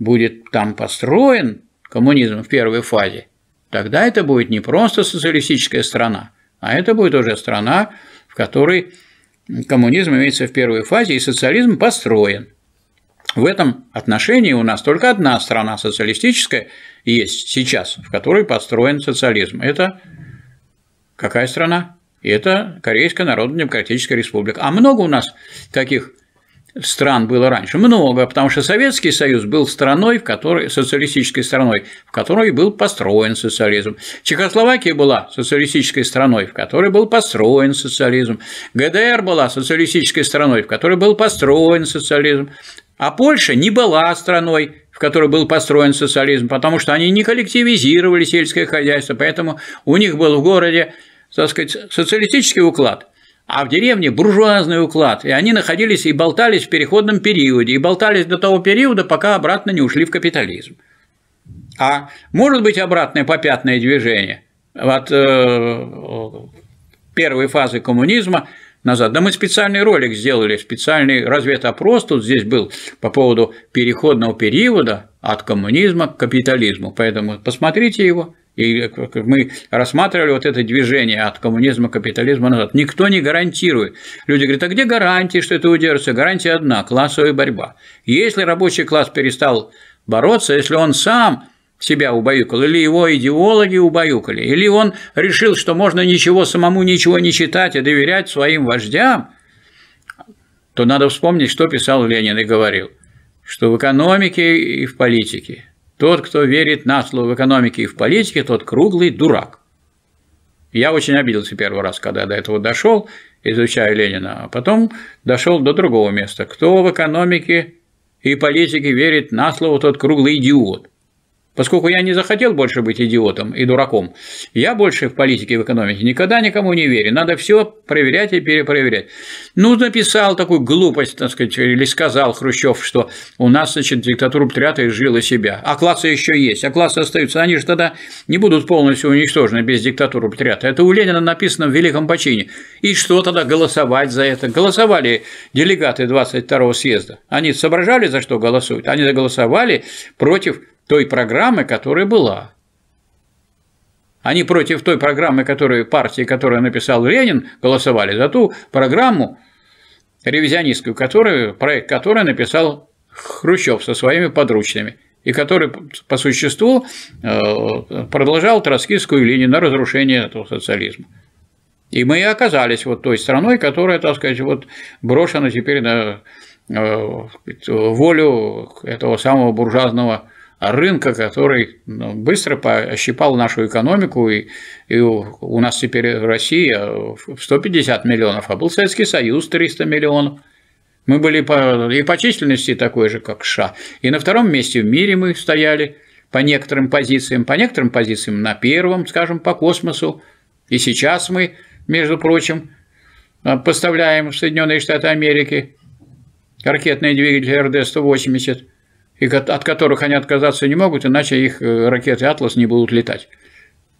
будет там построен коммунизм в первой фазе, тогда это будет не просто социалистическая страна, а это будет уже страна, в которой коммунизм имеется в первой фазе, и социализм построен. В этом отношении у нас только одна страна социалистическая есть сейчас, в которой построен социализм. Это какая страна? Это Корейская Народно-Демократическая Республика. А много у нас таких стран было раньше? Много, потому что Советский Союз был страной, в которой, социалистической страной, в которой был построен социализм. Чехословакия была социалистической страной, в которой был построен социализм. ГДР была социалистической страной, в которой был построен социализм. А Польша не была страной, в которой был построен социализм, потому что они не коллективизировали сельское хозяйство, поэтому у них был в городе, так сказать, социалистический уклад – а в деревне буржуазный уклад, и они находились и болтались в переходном периоде, и болтались до того периода, пока обратно не ушли в капитализм. А может быть обратное попятное движение от э, первой фазы коммунизма назад. Да мы специальный ролик сделали, специальный разведопрос тут здесь был по поводу переходного периода от коммунизма к капитализму, поэтому посмотрите его. И мы рассматривали вот это движение от коммунизма к капитализму назад. Никто не гарантирует. Люди говорят, а где гарантии, что это удержится? Гарантия одна – классовая борьба. Если рабочий класс перестал бороться, если он сам себя убаюкал, или его идеологи убаюкали, или он решил, что можно ничего самому ничего не читать, а доверять своим вождям, то надо вспомнить, что писал Ленин и говорил, что в экономике и в политике тот, кто верит на слово в экономике и в политике, тот круглый дурак. Я очень обиделся первый раз, когда до этого дошел, изучая Ленина, а потом дошел до другого места. Кто в экономике и политике верит на слово, тот круглый идиот. Поскольку я не захотел больше быть идиотом и дураком, я больше в политике и в экономике никогда никому не верю. Надо все проверять и перепроверять. Ну, написал такую глупость, так сказать, или сказал Хрущев, что у нас, значит, диктатура пролетариата изжила себя. А классы еще есть, а классы остаются. Они же тогда не будут полностью уничтожены без диктатуры пролетариата. Это у Ленина написано в Великом почине. И что тогда голосовать за это? Голосовали делегаты 22-го съезда. Они соображали, за что голосуют. Они голосовали против той программы, которая была. Они против той программы, которую партии, которую написал Ленин, голосовали за ту программу ревизионистскую, которую, проект которой написал Хрущев со своими подручными и который по существу э, продолжал троцкистскую линию на разрушение этого социализма. И мы и оказались вот той страной, которая, так сказать, вот брошена теперь на э, волю этого самого буржуазного рынка, который ну, быстро пощипал нашу экономику, и, и у нас теперь Россия 150 миллионов, а был Советский Союз 300 миллионов. Мы были по, и по численности такой же, как США. И на втором месте в мире мы стояли по некоторым позициям, по некоторым позициям на первом, скажем, по космосу. И сейчас мы, между прочим, поставляем в Соединенные Штаты Америки ракетные двигатели РД-180 и от которых они отказаться не могут, иначе их э, ракеты «Атлас» не будут летать.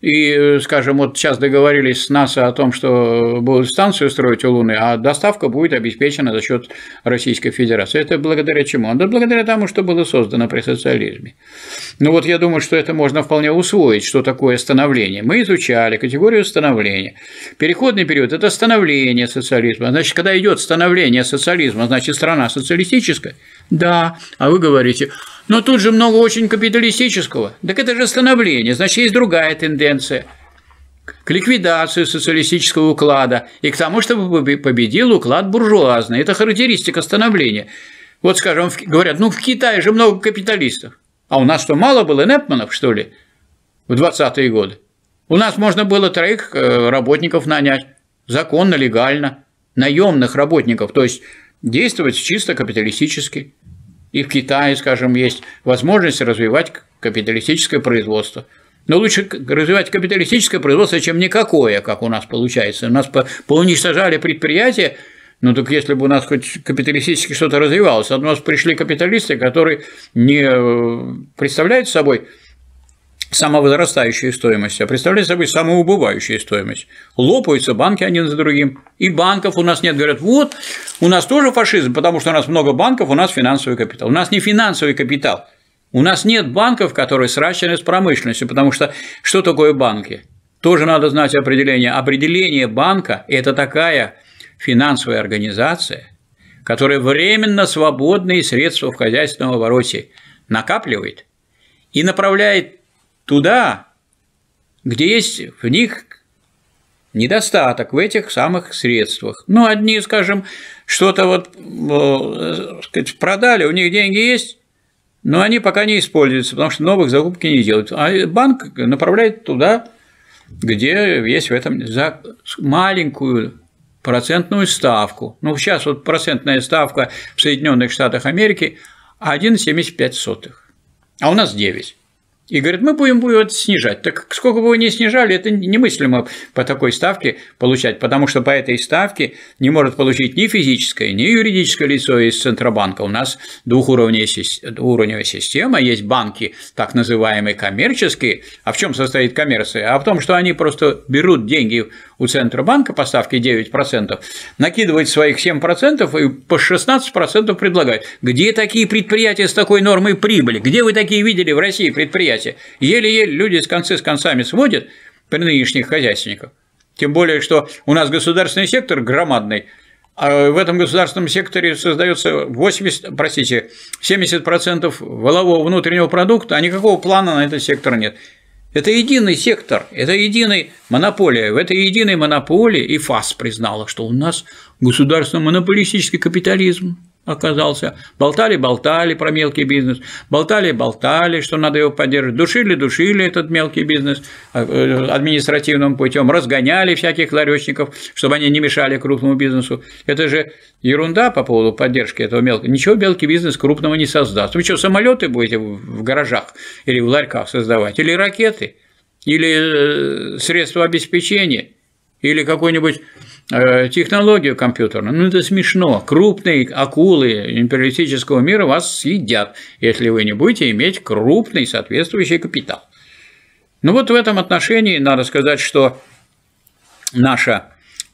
И, э, скажем, вот сейчас договорились с НАСА о том, что будут станцию строить у Луны, а доставка будет обеспечена за счет Российской Федерации. Это благодаря чему? Да благодаря тому, что было создано при социализме. Ну вот я думаю, что это можно вполне усвоить, что такое становление. Мы изучали категорию становления. Переходный период – это становление социализма. Значит, когда идет становление социализма, значит, страна социалистическая? Да. А вы говорите, но тут же много очень капиталистического. Так это же становление, значит, есть другая тенденция к ликвидации социалистического уклада и к тому, чтобы победил уклад буржуазный. Это характеристика становления. Вот, скажем, говорят, ну в Китае же много капиталистов. А у нас что, мало было Непманов, что ли, в 20-е годы? У нас можно было троих э, работников нанять, законно, легально, наемных работников, то есть действовать чисто капиталистически. И в Китае, скажем, есть возможность развивать капиталистическое производство. Но лучше развивать капиталистическое производство, чем никакое, как у нас получается. У нас поуничтожали предприятия, ну так если бы у нас хоть капиталистически что-то развивалось, а у нас пришли капиталисты, которые не э, представляют собой самовозрастающую стоимость, а представляют собой самоубывающую стоимость. Лопаются банки один за другим, и банков у нас нет. Говорят, вот, у нас тоже фашизм, потому что у нас много банков, у нас финансовый капитал. У нас не финансовый капитал, у нас нет банков, которые сращены с промышленностью, потому что что такое банки? Тоже надо знать определение. Определение банка – это такая финансовая организация, которая временно свободные средства в хозяйственном обороте накапливает и направляет туда, где есть в них недостаток в этих самых средствах. Ну, одни, скажем, что-то вот э, сказать, продали, у них деньги есть, но они пока не используются, потому что новых закупки не делают. А банк направляет туда, где есть в этом за маленькую процентную ставку. Ну, сейчас вот процентная ставка в Соединенных Штатах Америки 1,75, а у нас 9. И говорит, мы будем его снижать. Так сколько бы вы ни снижали, это немыслимо по такой ставке получать, потому что по этой ставке не может получить ни физическое, ни юридическое лицо из Центробанка. У нас двухуровневая система, есть банки, так называемые коммерческие. А в чем состоит коммерция? А в том, что они просто берут деньги у Центробанка по ставке 9%, накидывают своих 7% и по 16% предлагают. Где такие предприятия с такой нормой прибыли? Где вы такие видели в России предприятия? Еле-еле люди с концы с концами сводят при нынешних хозяйственников. Тем более, что у нас государственный сектор громадный, а в этом государственном секторе создается 80, простите, 70% волового внутреннего продукта, а никакого плана на этот сектор нет. Это единый сектор, это единая монополия. В этой единой монополии и ФАС признала, что у нас государственно-монополистический капитализм оказался. Болтали-болтали про мелкий бизнес, болтали-болтали, что надо его поддерживать, душили-душили этот мелкий бизнес э, административным путем, разгоняли всяких ларечников, чтобы они не мешали крупному бизнесу. Это же ерунда по поводу поддержки этого мелкого. Ничего мелкий бизнес крупного не создаст. Вы что, самолеты будете в гаражах или в ларьках создавать, или ракеты, или э, средства обеспечения, или какой-нибудь Э, технологию компьютерную. Ну, это смешно. Крупные акулы империалистического мира вас съедят, если вы не будете иметь крупный соответствующий капитал. Ну вот в этом отношении надо сказать, что наша Э,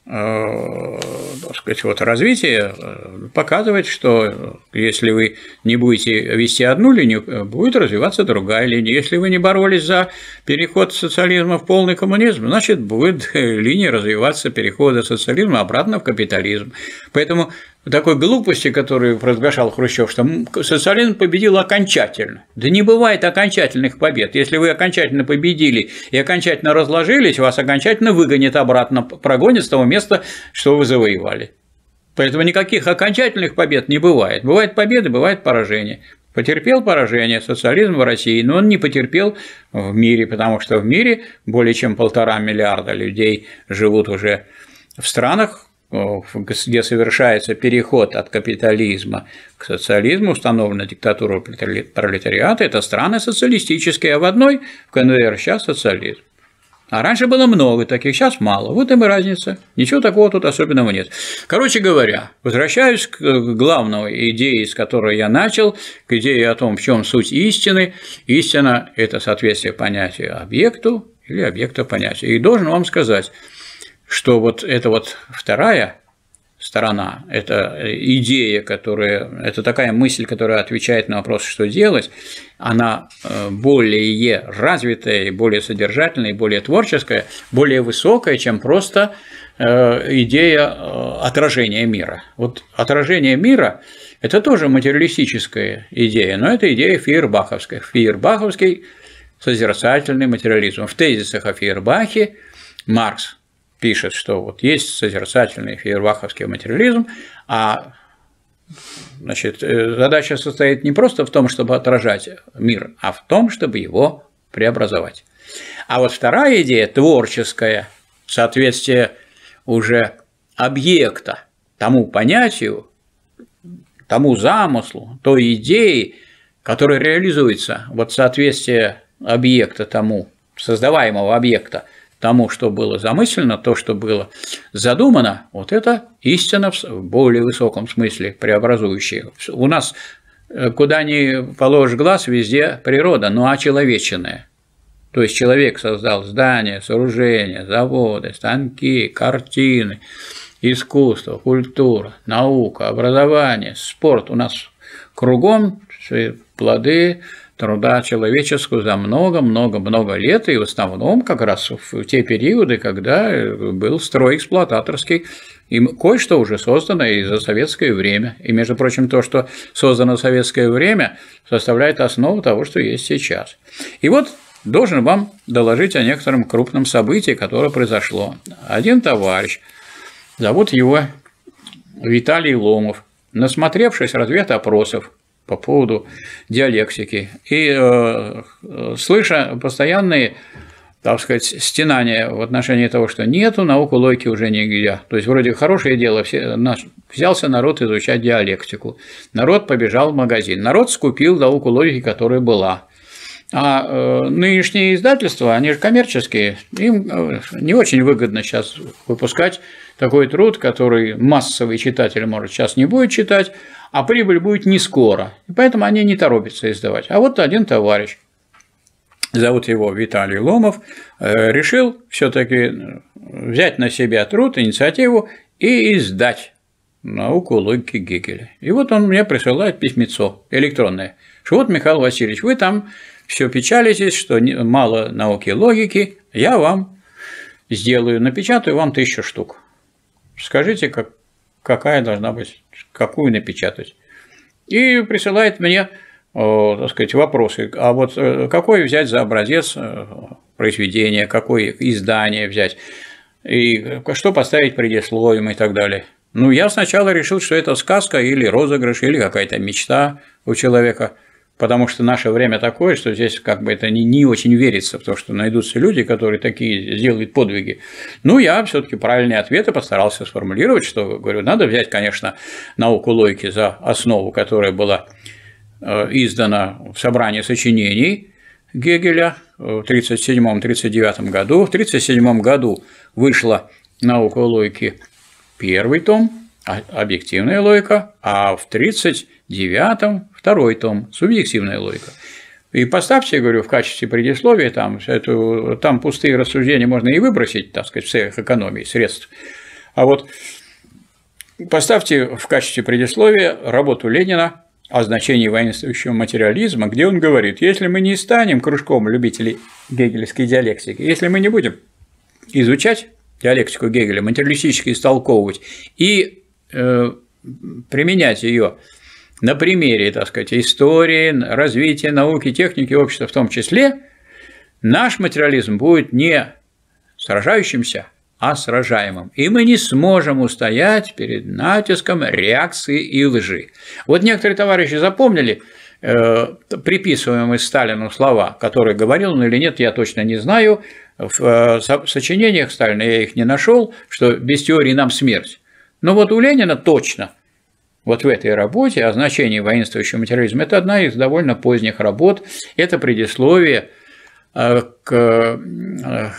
так сказать, вот развитие э, показывает, что если вы не будете вести одну линию, э, будет развиваться другая линия. Если вы не боролись за переход социализма в полный коммунизм, значит, будет (laughs) линия развиваться перехода социализма обратно в капитализм. Поэтому такой глупости, которую провозглашал Хрущев, что социализм победил окончательно. Да не бывает окончательных побед. Если вы окончательно победили и окончательно разложились, вас окончательно выгонят обратно, прогонят с того места, что вы завоевали. Поэтому никаких окончательных побед не бывает. Бывают победы, бывает поражение. Потерпел поражение социализм в России, но он не потерпел в мире, потому что в мире более чем полтора миллиарда людей живут уже в странах, где совершается переход от капитализма к социализму, установлена диктатура пролетариата, это страны социалистические, а в одной в КНДР сейчас социализм. А раньше было много таких, сейчас мало. Вот им и разница. Ничего такого тут особенного нет. Короче говоря, возвращаюсь к главной идее, с которой я начал, к идее о том, в чем суть истины. Истина – это соответствие понятия объекту или объекта понятия. И должен вам сказать, что вот эта вот вторая сторона, это идея, которая, это такая мысль, которая отвечает на вопрос, что делать, она э, более развитая, более содержательная, более творческая, более высокая, чем просто э, идея э, отражения мира. Вот отражение мира – это тоже материалистическая идея, но это идея фейербаховская. Фейербаховский созерцательный материализм. В тезисах о Фейербахе Маркс пишет, что вот есть созерцательный фейербаховский материализм, а значит, э, задача состоит не просто в том, чтобы отражать мир, а в том, чтобы его преобразовать. А вот вторая идея, творческая, соответствие уже объекта тому понятию, тому замыслу, той идеи, которая реализуется, вот соответствие объекта тому, создаваемого объекта – тому, что было замыслено, то, что было задумано, вот это истина в более высоком смысле преобразующая. У нас э, куда ни положишь глаз, везде природа, ну а человеченная. То есть человек создал здания, сооружения, заводы, станки, картины, искусство, культура, наука, образование, спорт. У нас кругом плоды труда человеческого за много-много-много лет, и в основном как раз в те периоды, когда был строй эксплуататорский, и кое-что уже создано и за советское время. И, между прочим, то, что создано в советское время, составляет основу того, что есть сейчас. И вот должен вам доложить о некотором крупном событии, которое произошло. Один товарищ, зовут его Виталий Ломов, насмотревшись разведопросов по поводу диалектики. И э, слыша постоянные так сказать, стенания в отношении того, что нету, науку логики уже нигде. То есть, вроде хорошее дело, все, наш, взялся народ изучать диалектику. Народ побежал в магазин. Народ скупил науку логики, которая была. А э, нынешние издательства, они же коммерческие, им э, не очень выгодно сейчас выпускать такой труд, который массовый читатель, может, сейчас не будет читать, а прибыль будет не скоро. И поэтому они не торопятся издавать. А вот один товарищ, зовут его Виталий Ломов, э, решил все-таки взять на себя труд, инициативу и издать науку логики Гегеля. И вот он мне присылает письмецо электронное, что вот, Михаил Васильевич, вы там все печалитесь, что мало науки логики, я вам сделаю, напечатаю вам тысячу штук. Скажите, как, какая должна быть, какую напечатать. И присылает мне, так сказать, вопросы, а вот э, какой взять за образец э, произведения, какое издание взять, и что поставить предисловием и так далее. Ну, я сначала решил, что это сказка или розыгрыш, или какая-то мечта у человека – потому что наше время такое, что здесь как бы это не, не очень верится в то, что найдутся люди, которые такие сделают подвиги. Ну, я все таки правильные ответы постарался сформулировать, что, говорю, надо взять, конечно, науку логики за основу, которая была э, издана в собрании сочинений Гегеля в 1937-1939 году. В 1937 году вышла наука логики первый том, объективная логика, а в 1939 второй том «Субъективная логика». И поставьте, говорю, в качестве предисловия, там, эту, там пустые рассуждения можно и выбросить, так сказать, в целях экономии средств. А вот поставьте в качестве предисловия работу Ленина о значении воинствующего материализма, где он говорит, если мы не станем кружком любителей гегелевской диалектики, если мы не будем изучать диалектику Гегеля, материалистически истолковывать и э, применять ее на примере, так сказать, истории, развития науки, техники, общества в том числе, наш материализм будет не сражающимся, а сражаемым. И мы не сможем устоять перед натиском реакции и лжи. Вот некоторые товарищи запомнили э, приписываемые Сталину слова, которые говорил он или нет, я точно не знаю. В э, сочинениях Сталина я их не нашел, что без теории нам смерть. Но вот у Ленина точно вот в этой работе о значении воинствующего материализма. Это одна из довольно поздних работ, это предисловие э, к э,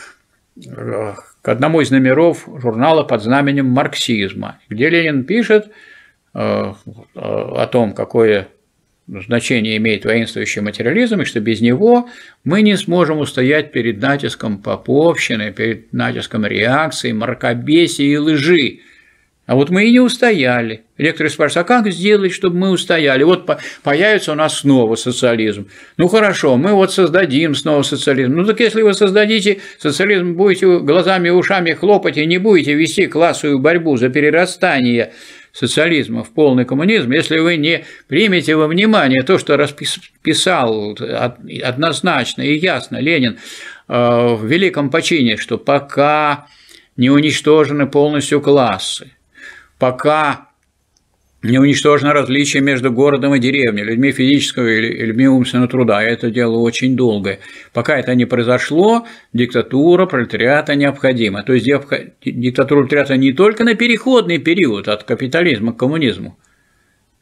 к одному из номеров журнала под знаменем марксизма, где Ленин пишет э, о том, какое значение имеет воинствующий материализм, и что без него мы не сможем устоять перед натиском поповщины, перед натиском реакции, мракобесия и лжи, а вот мы и не устояли. Лекторы спрашивают, а как сделать, чтобы мы устояли? Вот появится у нас снова социализм. Ну хорошо, мы вот создадим снова социализм. Ну так если вы создадите социализм, будете глазами и ушами хлопать и не будете вести классовую борьбу за перерастание социализма в полный коммунизм, если вы не примете во внимание то, что расписал однозначно и ясно Ленин э, в великом почине, что пока не уничтожены полностью классы, пока не уничтожено различие между городом и деревней, людьми физического или людьми умственного труда. Это дело очень долгое. Пока это не произошло, диктатура пролетариата необходима. То есть диктатура пролетариата не только на переходный период от капитализма к коммунизму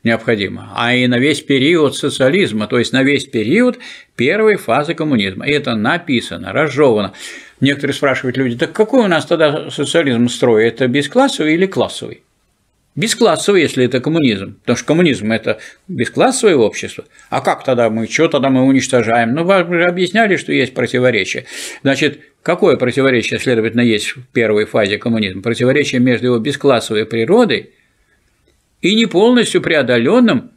необходима, а и на весь период социализма, то есть на весь период первой фазы коммунизма. И это написано, разжевано. Некоторые спрашивают люди, так какой у нас тогда социализм строй? Это бесклассовый или классовый? Бесклассовый, если это коммунизм, потому что коммунизм – это бесклассовое общество. А как тогда мы, что тогда мы уничтожаем? Ну, вы же объясняли, что есть противоречие. Значит, какое противоречие, следовательно, есть в первой фазе коммунизма? Противоречие между его бесклассовой природой и не полностью преодоленным,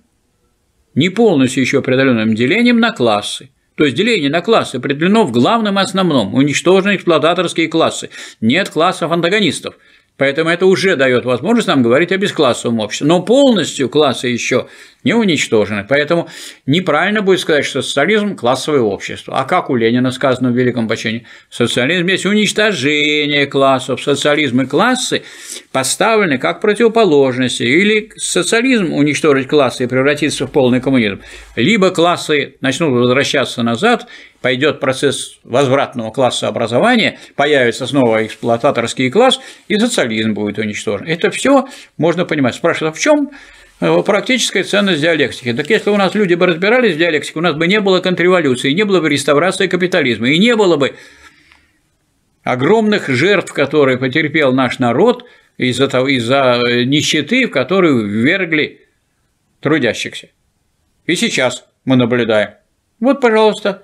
не полностью еще преодоленным делением на классы. То есть деление на классы определено в главном и основном – уничтожены эксплуататорские классы. Нет классов антагонистов – Поэтому это уже дает возможность нам говорить о бесклассовом обществе. Но полностью классы еще не уничтожены. Поэтому неправильно будет сказать, что социализм – классовое общество. А как у Ленина сказано в Великом Почине? Социализм есть уничтожение классов. Социализм и классы поставлены как противоположности. Или социализм уничтожить классы и превратиться в полный коммунизм. Либо классы начнут возвращаться назад, пойдет процесс возвратного класса образования, появится снова эксплуататорский класс, и социализм будет уничтожен. Это все можно понимать. Спрашивают, а в чем практическая ценность диалектики. Так если у нас люди бы разбирались в диалектике, у нас бы не было контрреволюции, не было бы реставрации капитализма, и не было бы огромных жертв, которые потерпел наш народ из-за из нищеты, в которую ввергли трудящихся. И сейчас мы наблюдаем. Вот, пожалуйста,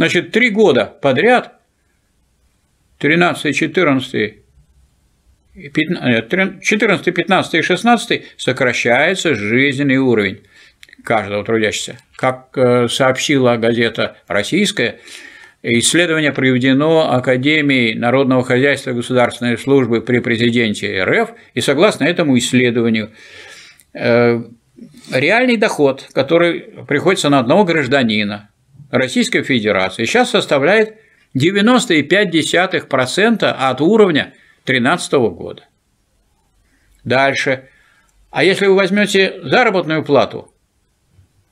Значит, три года подряд, 13, 14, 14, 15 и 16 сокращается жизненный уровень каждого трудящегося. Как э, сообщила газета «Российская», исследование проведено Академией народного хозяйства государственной службы при президенте РФ, и согласно этому исследованию э, реальный доход, который приходится на одного гражданина Российской Федерации сейчас составляет 90,5% от уровня 2013 года. Дальше. А если вы возьмете заработную плату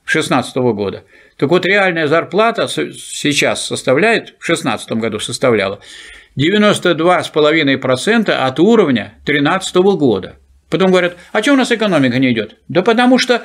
2016 года, так вот реальная зарплата сейчас составляет, в 2016 году составляла 92,5% от уровня 2013 года. Потом говорят, а что у нас экономика не идет? Да потому что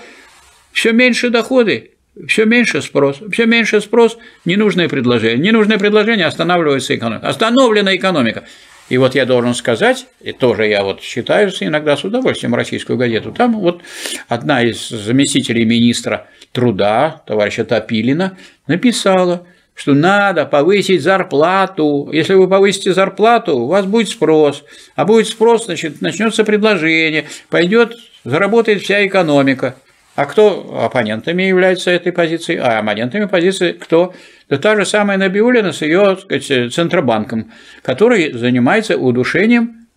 все меньше доходы, все меньше спрос, все меньше спрос, ненужное предложение. Ненужное предложение останавливается экономика. Остановлена экономика. И вот я должен сказать, и тоже я вот считаюсь иногда с удовольствием российскую газету, там вот одна из заместителей министра труда, товарища Топилина, написала, что надо повысить зарплату. Если вы повысите зарплату, у вас будет спрос. А будет спрос, значит, начнется предложение, пойдет, заработает вся экономика. А кто оппонентами является этой позиции? А оппонентами позиции кто? Да та же самая Набиулина с ее сказать, Центробанком, который занимается удушением,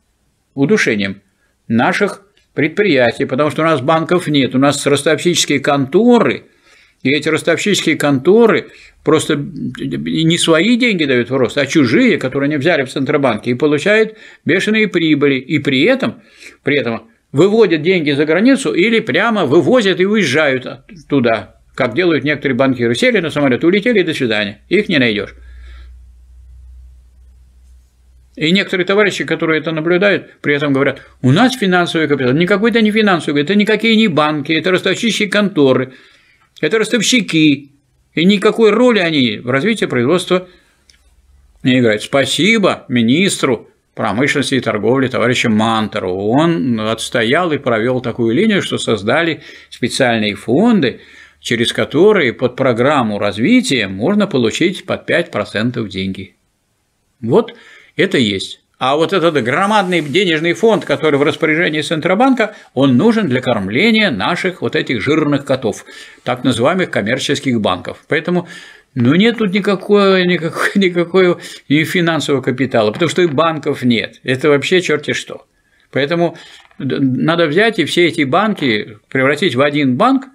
удушением наших предприятий, потому что у нас банков нет, у нас ростовщические конторы, и эти ростовщические конторы просто не свои деньги дают в рост, а чужие, которые они взяли в Центробанке, и получают бешеные прибыли, и при этом, при этом выводят деньги за границу или прямо вывозят и уезжают туда, как делают некоторые банкиры. Сели на самолет, улетели, и до свидания. Их не найдешь. И некоторые товарищи, которые это наблюдают, при этом говорят, у нас финансовый капитал. Никакой это не финансовый, это никакие не банки, это ростовщические конторы, это ростовщики. И никакой роли они в развитии производства не играют. Спасибо министру промышленности и торговли товарища Мантеру. Он отстоял и провел такую линию, что создали специальные фонды, через которые под программу развития можно получить под 5% деньги. Вот это есть. А вот этот громадный денежный фонд, который в распоряжении Центробанка, он нужен для кормления наших вот этих жирных котов, так называемых коммерческих банков. Поэтому ну, нет тут никакого, никакого, (laughs) никакого и финансового капитала, потому что и банков нет. Это вообще черти что. Поэтому надо взять и все эти банки превратить в один банк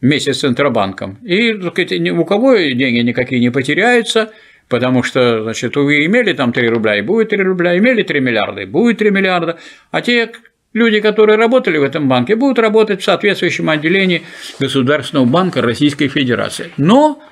вместе с Центробанком. И у кого деньги никакие не потеряются, потому что, значит, вы имели там 3 рубля, и будет 3 рубля, имели 3 миллиарда, и будет 3 миллиарда, а те люди, которые работали в этом банке, будут работать в соответствующем отделении Государственного банка Российской Федерации. Но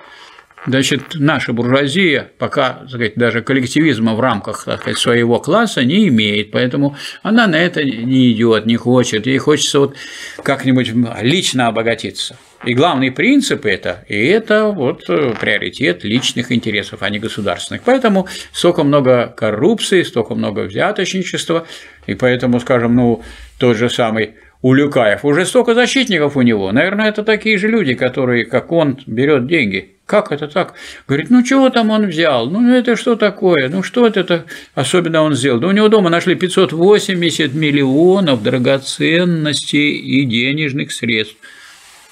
Значит, наша буржуазия пока, так сказать, даже коллективизма в рамках так сказать, своего класса не имеет, поэтому она на это не идет, не хочет, ей хочется вот как-нибудь лично обогатиться. И главный принцип это, и это вот э, приоритет личных интересов, а не государственных. Поэтому столько много коррупции, столько много взяточничества, и поэтому, скажем, ну, тот же самый Улюкаев, уже столько защитников у него, наверное, это такие же люди, которые, как он, берет деньги. Как это так? Говорит, ну чего там он взял? Ну это что такое? Ну что это особенно он сделал? Да у него дома нашли 580 миллионов драгоценностей и денежных средств.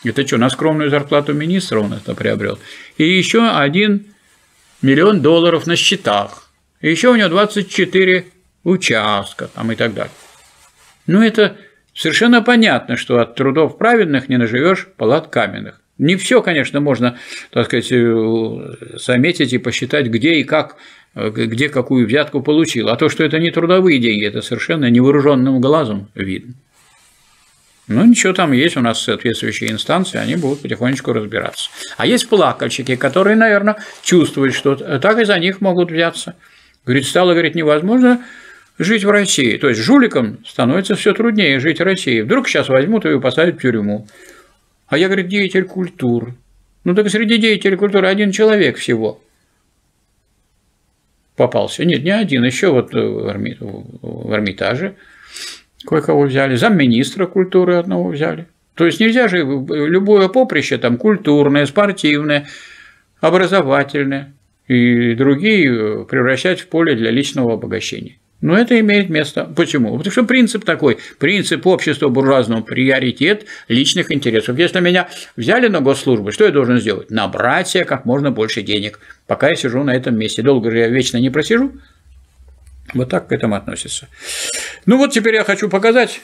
Это что, на скромную зарплату министра он это приобрел? И еще один миллион долларов на счетах. И еще у него 24 участка там и так далее. Ну это Совершенно понятно, что от трудов праведных не наживешь палат каменных. Не все, конечно, можно, так сказать, э, заметить и посчитать, где и как, э, где какую взятку получил. А то, что это не трудовые деньги, это совершенно невооруженным глазом видно. Ну, ничего, там есть у нас соответствующие инстанции, они будут потихонечку разбираться. А есть плакальщики, которые, наверное, чувствуют, что так и за них могут взяться. Говорит, стало, говорит, невозможно жить в России. То есть жуликам становится все труднее жить в России. Вдруг сейчас возьмут и посадят в тюрьму. А я, говорит, деятель культуры. Ну так среди деятелей культуры один человек всего попался. Нет, не один, еще вот Эрми... в Эрмитаже кое-кого взяли, замминистра культуры одного взяли. То есть нельзя же любое поприще, там культурное, спортивное, образовательное и другие превращать в поле для личного обогащения. Но это имеет место. Почему? Потому что принцип такой, принцип общества буржуазного, приоритет личных интересов. Если меня взяли на госслужбу, что я должен сделать? Набрать себе как можно больше денег, пока я сижу на этом месте. Долго же я вечно не просижу. Вот так к этому относится. Ну вот теперь я хочу показать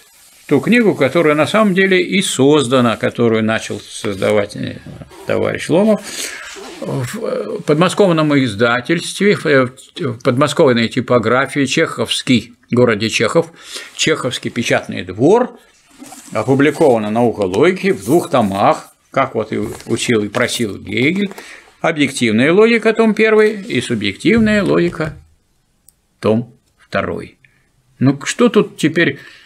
ту книгу, которая на самом деле и создана, которую начал создавать э, товарищ Ломов в подмосковном издательстве, в подмосковной типографии Чеховский, в городе Чехов, Чеховский печатный двор, опубликовано «Наука логики» в двух томах, как вот и учил и просил Гегель, объективная логика, том первый, и субъективная логика, том второй. Ну, что тут теперь Э,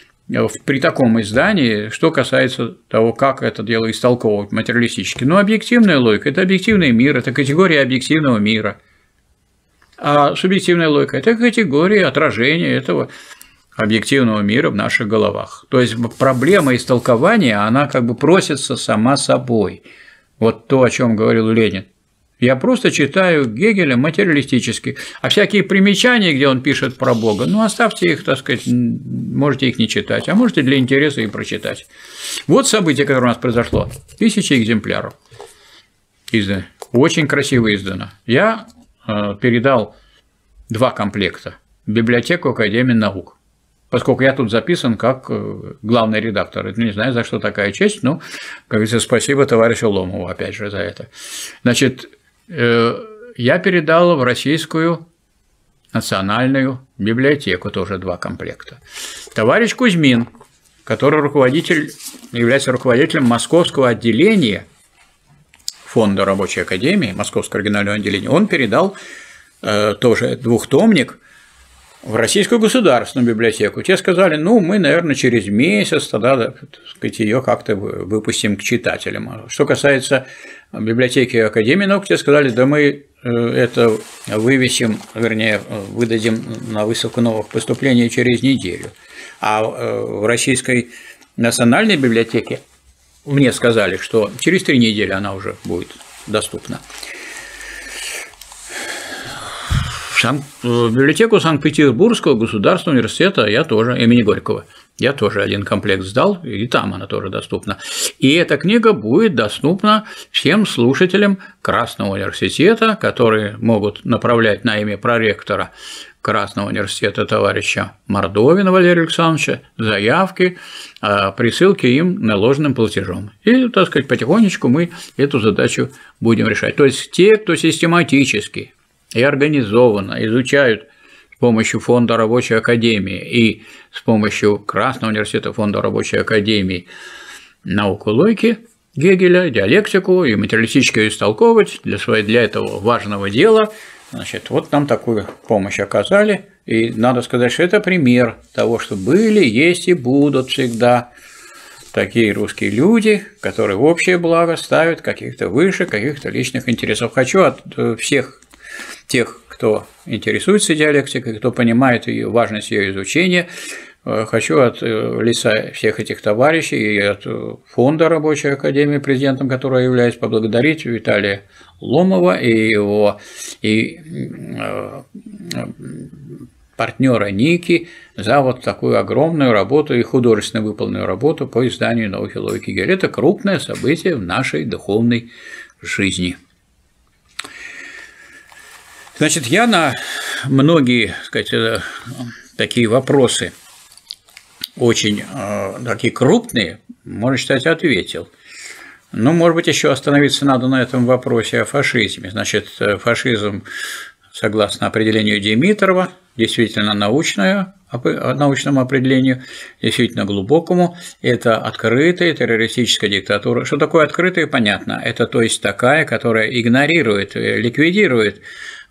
при таком издании, что касается того, как это дело истолковывать материалистически. Ну, объективная логика – это объективный мир, это категория объективного мира. А субъективная логика – это категория отражения этого объективного мира в наших головах. То есть проблема истолкования, она как бы просится сама собой. Вот то, о чем говорил Ленин. Я просто читаю Гегеля материалистически. А всякие примечания, где он пишет про Бога, ну, оставьте их, так сказать, можете их не читать, а можете для интереса и прочитать. Вот событие, которое у нас произошло. Тысячи экземпляров издано. Очень красиво издано. Я э, передал два комплекта в библиотеку Академии наук поскольку я тут записан как э, главный редактор. Не знаю, за что такая честь, но, как говорится, спасибо товарищу Ломову, опять же, за это. Значит, я передал в Российскую национальную библиотеку тоже два комплекта. Товарищ Кузьмин, который руководитель, является руководителем московского отделения Фонда рабочей академии, Московского регионального отделения, он передал э, тоже двухтомник в Российскую государственную библиотеку. Те сказали, ну, мы, наверное, через месяц тогда так сказать, ее как-то выпустим к читателям. Что касается библиотеки Академии наук, те сказали, да мы э, это вывесим, вернее, выдадим на выставку новых поступлений через неделю. А э, в Российской национальной библиотеке мне сказали, что через три недели она уже будет доступна. В библиотеку Санкт-Петербургского государственного университета я тоже, имени Горького, я тоже один комплект сдал, и там она тоже доступна. И эта книга будет доступна всем слушателям Красного университета, которые могут направлять на имя проректора Красного университета товарища Мордовина Валерия Александровича заявки, а, присылки им наложенным платежом. И, так сказать, потихонечку мы эту задачу будем решать. То есть те, кто систематически и организованно изучают с помощью Фонда рабочей академии и с помощью Красного университета Фонда рабочей академии науку логики Гегеля, диалектику и материалистически истолковывать для, своего, для этого важного дела. Значит, вот нам такую помощь оказали, и надо сказать, что это пример того, что были, есть и будут всегда такие русские люди, которые в общее благо ставят каких-то выше каких-то личных интересов. Хочу от э, всех тех, кто интересуется диалектикой, кто понимает ее важность ее изучения. Э, хочу от э, лица всех этих товарищей и от э, Фонда Рабочей Академии, президентом которого являюсь, поблагодарить Виталия Ломова и его и партнера Ники за вот такую огромную работу и художественно выполненную работу по изданию науки логики Гель. Это крупное событие в нашей духовной жизни. Значит, я на многие, сказать, э, такие вопросы очень э, такие крупные, можно считать, ответил. Ну, может быть, еще остановиться надо на этом вопросе о фашизме. Значит, э, фашизм, согласно определению Димитрова, действительно научное, научному определению, действительно глубокому, это открытая террористическая диктатура. Что такое открытая, понятно. Это то есть такая, которая игнорирует, ликвидирует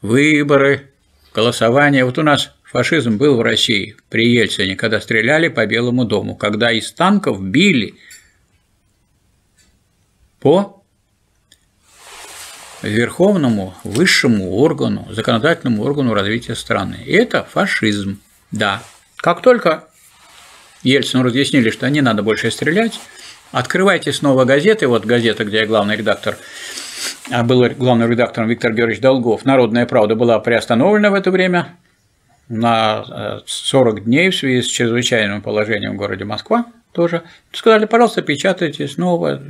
выборы, голосование. Вот у нас фашизм был в России при Ельцине, когда стреляли по Белому дому, когда из танков били по верховному, высшему органу, законодательному органу развития страны. И это фашизм, да. Как только Ельцину разъяснили, что не надо больше стрелять, открывайте снова газеты, вот газета, где я главный редактор, был главным редактором Виктор Георгиевич Долгов, «Народная правда» была приостановлена в это время на 40 э, дней в связи с чрезвычайным положением в городе Москва тоже. Сказали, пожалуйста, печатайте снова,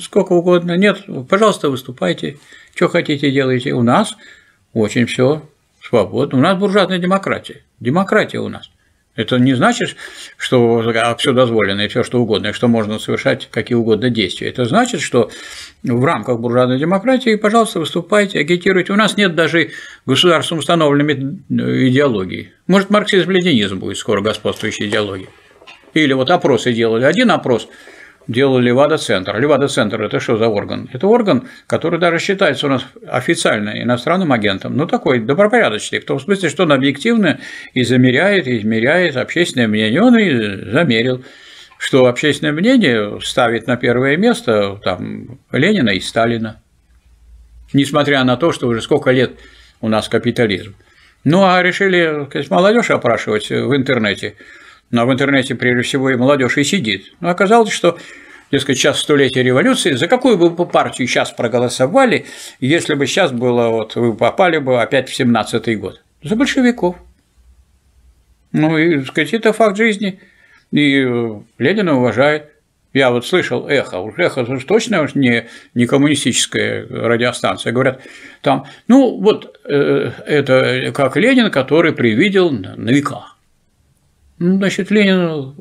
сколько угодно. Нет, пожалуйста, выступайте, что хотите делайте. У нас очень все свободно. У нас буржуазная демократия. Демократия у нас – это не значит, что все дозволено и все что угодно, и что можно совершать какие угодно действия. Это значит, что в рамках буржуазной демократии, пожалуйста, выступайте, агитируйте. У нас нет даже государством установленной идеологии. Может, марксизм-ленинизм будет скоро господствующей идеологией. Или вот опросы делали. Один опрос – делал Левада-центр. Левада-центр – это что за орган? Это орган, который даже считается у нас официально иностранным агентом, ну, такой добропорядочный, в том смысле, что он объективно и замеряет, и измеряет общественное мнение. Он и замерил, что общественное мнение ставит на первое место там, Ленина и Сталина, несмотря на то, что уже сколько лет у нас капитализм. Ну, а решили сказать, молодежь опрашивать в интернете – но в интернете, прежде всего, и молодежь и сидит. Но оказалось, что дескать, сейчас столетие революции, за какую бы партию сейчас проголосовали, если бы сейчас было, вот вы попали бы опять в 17-й год? За большевиков. Ну, и, так сказать, это факт жизни. И Ленина уважает. Я вот слышал эхо, уж эхо уж точно уж не, не коммунистическая радиостанция. Говорят, там, ну вот э, это как Ленин, который привидел на века. Ну, значит, Ленин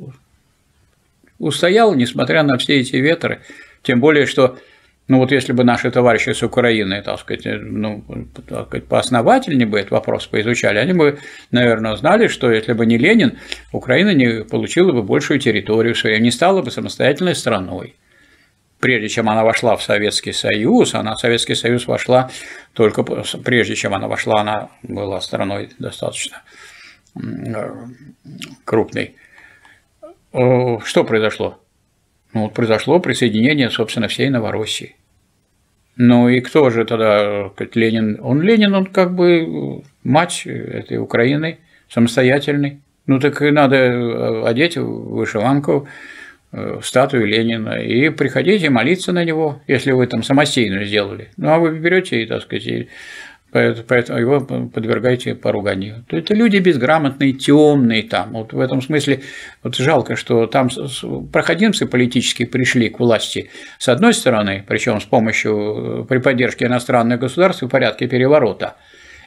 устоял, несмотря на все эти ветры. Тем более, что ну вот если бы наши товарищи с Украины, так сказать, ну, так сказать, поосновательнее бы этот вопрос поизучали, они бы, наверное, знали, что если бы не Ленин, Украина не получила бы большую территорию свою, не стала бы самостоятельной страной. Прежде чем она вошла в Советский Союз, она в Советский Союз вошла только прежде, чем она вошла, она была страной достаточно крупной. Что произошло? Ну, вот произошло присоединение, собственно, всей Новороссии. Ну и кто же тогда, как Ленин? Он Ленин, он как бы мать этой Украины, самостоятельный. Ну так и надо э, одеть вышиванку, э, статую Ленина и приходите молиться на него, если вы там самостийно сделали. Ну а вы берете и, так сказать, поэтому его подвергаете поруганию. То это люди безграмотные, темные там. Вот в этом смысле вот жалко, что там проходимцы политические пришли к власти с одной стороны, причем с помощью при поддержке иностранных государств в порядке переворота.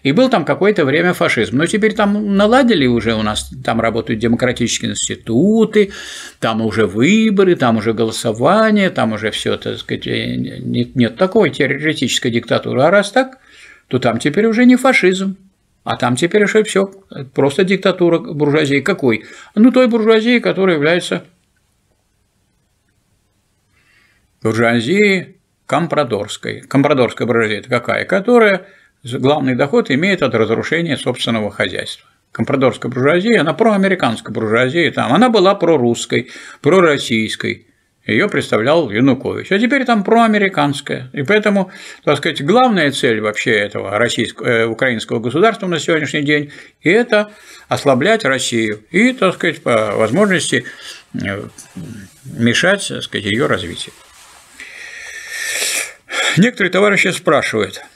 И был там какое-то время фашизм. Но теперь там наладили уже у нас, там работают демократические институты, там уже выборы, там уже голосование, там уже все, так сказать, нет, нет такой теоретической диктатуры. А раз так, то там теперь уже не фашизм, а там теперь уже все просто диктатура буржуазии. Какой? Ну, той буржуазии, которая является буржуазией компрадорской. Компрадорская буржуазия – это какая? Которая главный доход имеет от разрушения собственного хозяйства. Компрадорская буржуазия, она проамериканская буржуазия, там, она была прорусской, пророссийской, ее представлял Янукович. А теперь там проамериканская. И поэтому, так сказать, главная цель вообще этого российского, э, украинского государства на сегодняшний день – это ослаблять Россию и, так сказать, по возможности э, мешать, так сказать, ее развитию. Некоторые товарищи спрашивают –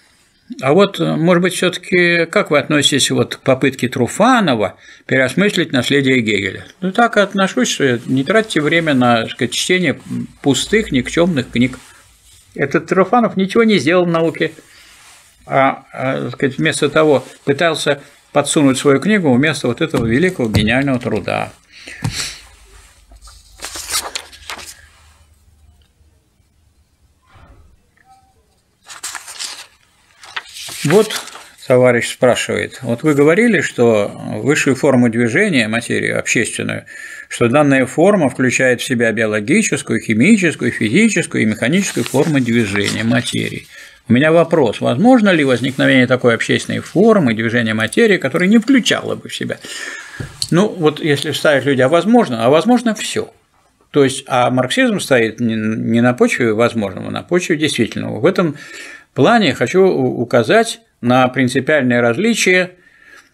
а вот, э, может быть, все таки как вы относитесь вот к попытке Труфанова переосмыслить наследие Гегеля? Ну, так и отношусь, что не тратьте время на сказать, чтение пустых, никчемных книг. Этот Труфанов ничего не сделал в науке, а, а сказать, вместо того пытался подсунуть свою книгу вместо вот этого великого гениального труда. Вот товарищ спрашивает, вот вы говорили, что высшую форму движения, материю общественную, что данная форма включает в себя биологическую, химическую, физическую и механическую формы движения материи. У меня вопрос, возможно ли возникновение такой общественной формы движения материи, которая не включала бы в себя? Ну, вот если ставить люди, а возможно, а возможно все. То есть, а марксизм стоит не на почве возможного, а на почве действительного. В этом плане хочу указать на принципиальное различие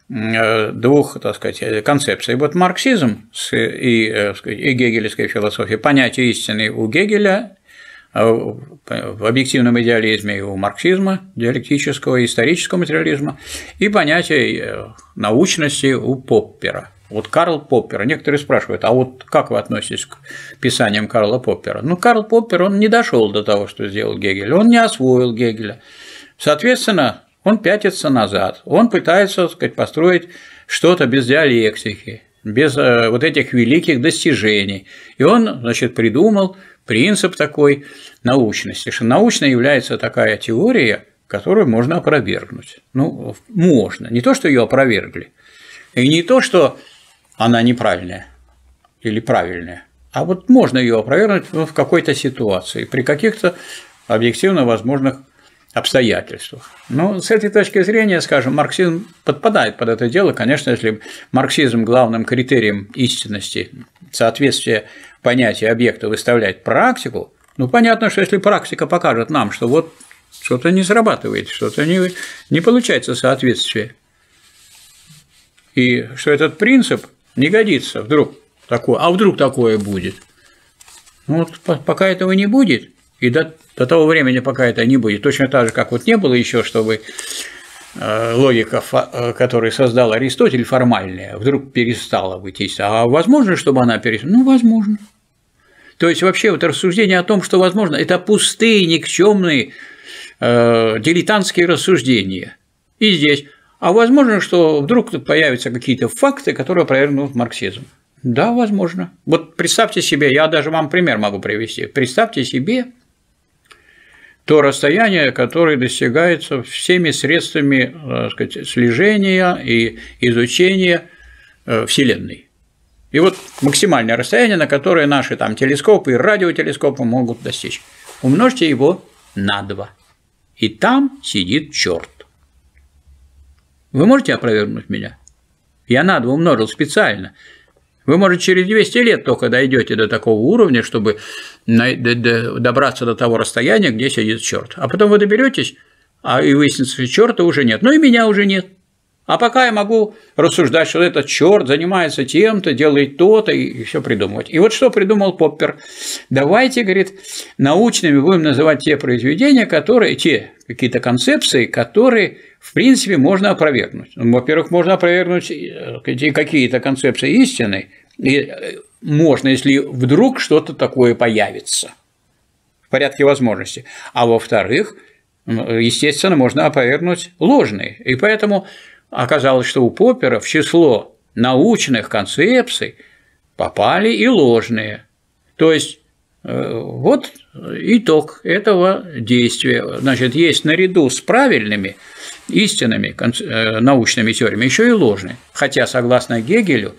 э, двух, так сказать, концепций. Вот марксизм и, э, и гегелевская философия, понятие истины у Гегеля э, в объективном идеализме и у марксизма, диалектического, исторического материализма, и понятие научности у Поппера. Вот Карл Поппер, некоторые спрашивают, а вот как вы относитесь к писаниям Карла Поппера? Ну, Карл Поппер, он не дошел до того, что сделал Гегель, он не освоил Гегеля. Соответственно, он пятится назад, он пытается, так сказать, построить что-то без диалектики, без э, вот этих великих достижений. И он, значит, придумал принцип такой научности, что научной является такая теория, которую можно опровергнуть. Ну, можно. Не то, что ее опровергли, и не то, что она неправильная или правильная, а вот можно ее опровергнуть в какой-то ситуации, при каких-то объективно возможных обстоятельствах. Но с этой точки зрения, скажем, марксизм подпадает под это дело. Конечно, если марксизм главным критерием истинности соответствия понятия объекта выставлять практику, ну понятно, что если практика покажет нам, что вот что-то не срабатывает, что-то не, не получается соответствие, и что этот принцип не годится вдруг такое, а вдруг такое будет. Ну, вот пока этого не будет, и до, до того времени, пока это не будет, точно так же, как вот не было еще, чтобы э, логика, э, которую создал Аристотель, формальная, вдруг перестала быть истиной. А возможно, чтобы она перестала? Ну, возможно. То есть вообще вот рассуждение о том, что возможно, это пустые, никчемные, э, дилетантские рассуждения. И здесь. А возможно, что вдруг появятся какие-то факты, которые опровергнут марксизм. Да, возможно. Вот представьте себе, я даже вам пример могу привести. Представьте себе то расстояние, которое достигается всеми средствами так сказать, слежения и изучения э, Вселенной. И вот максимальное расстояние, на которое наши там телескопы и радиотелескопы могут достичь. Умножьте его на 2. И там сидит черт. Вы можете опровергнуть меня? Я на 2 умножил специально. Вы, может, через 200 лет только дойдете до такого уровня, чтобы добраться до того расстояния, где сидит черт. А потом вы доберетесь, а и выяснится, что черта уже нет. Ну и меня уже нет. А пока я могу рассуждать, что этот черт занимается тем-то, делает то-то и все придумывать. И вот что придумал Поппер. Давайте, говорит, научными будем называть те произведения, которые, те какие-то концепции, которые, в принципе, можно опровергнуть. Ну, во-первых, можно опровергнуть э, какие-то концепции истины, и э, можно, если вдруг что-то такое появится в порядке возможностей. А во-вторых, естественно, можно опровергнуть ложные. И поэтому оказалось, что у Поппера в число научных концепций попали и ложные. То есть э, вот итог этого действия. Значит, есть наряду с правильными истинными э, научными теориями еще и ложные. Хотя, согласно Гегелю,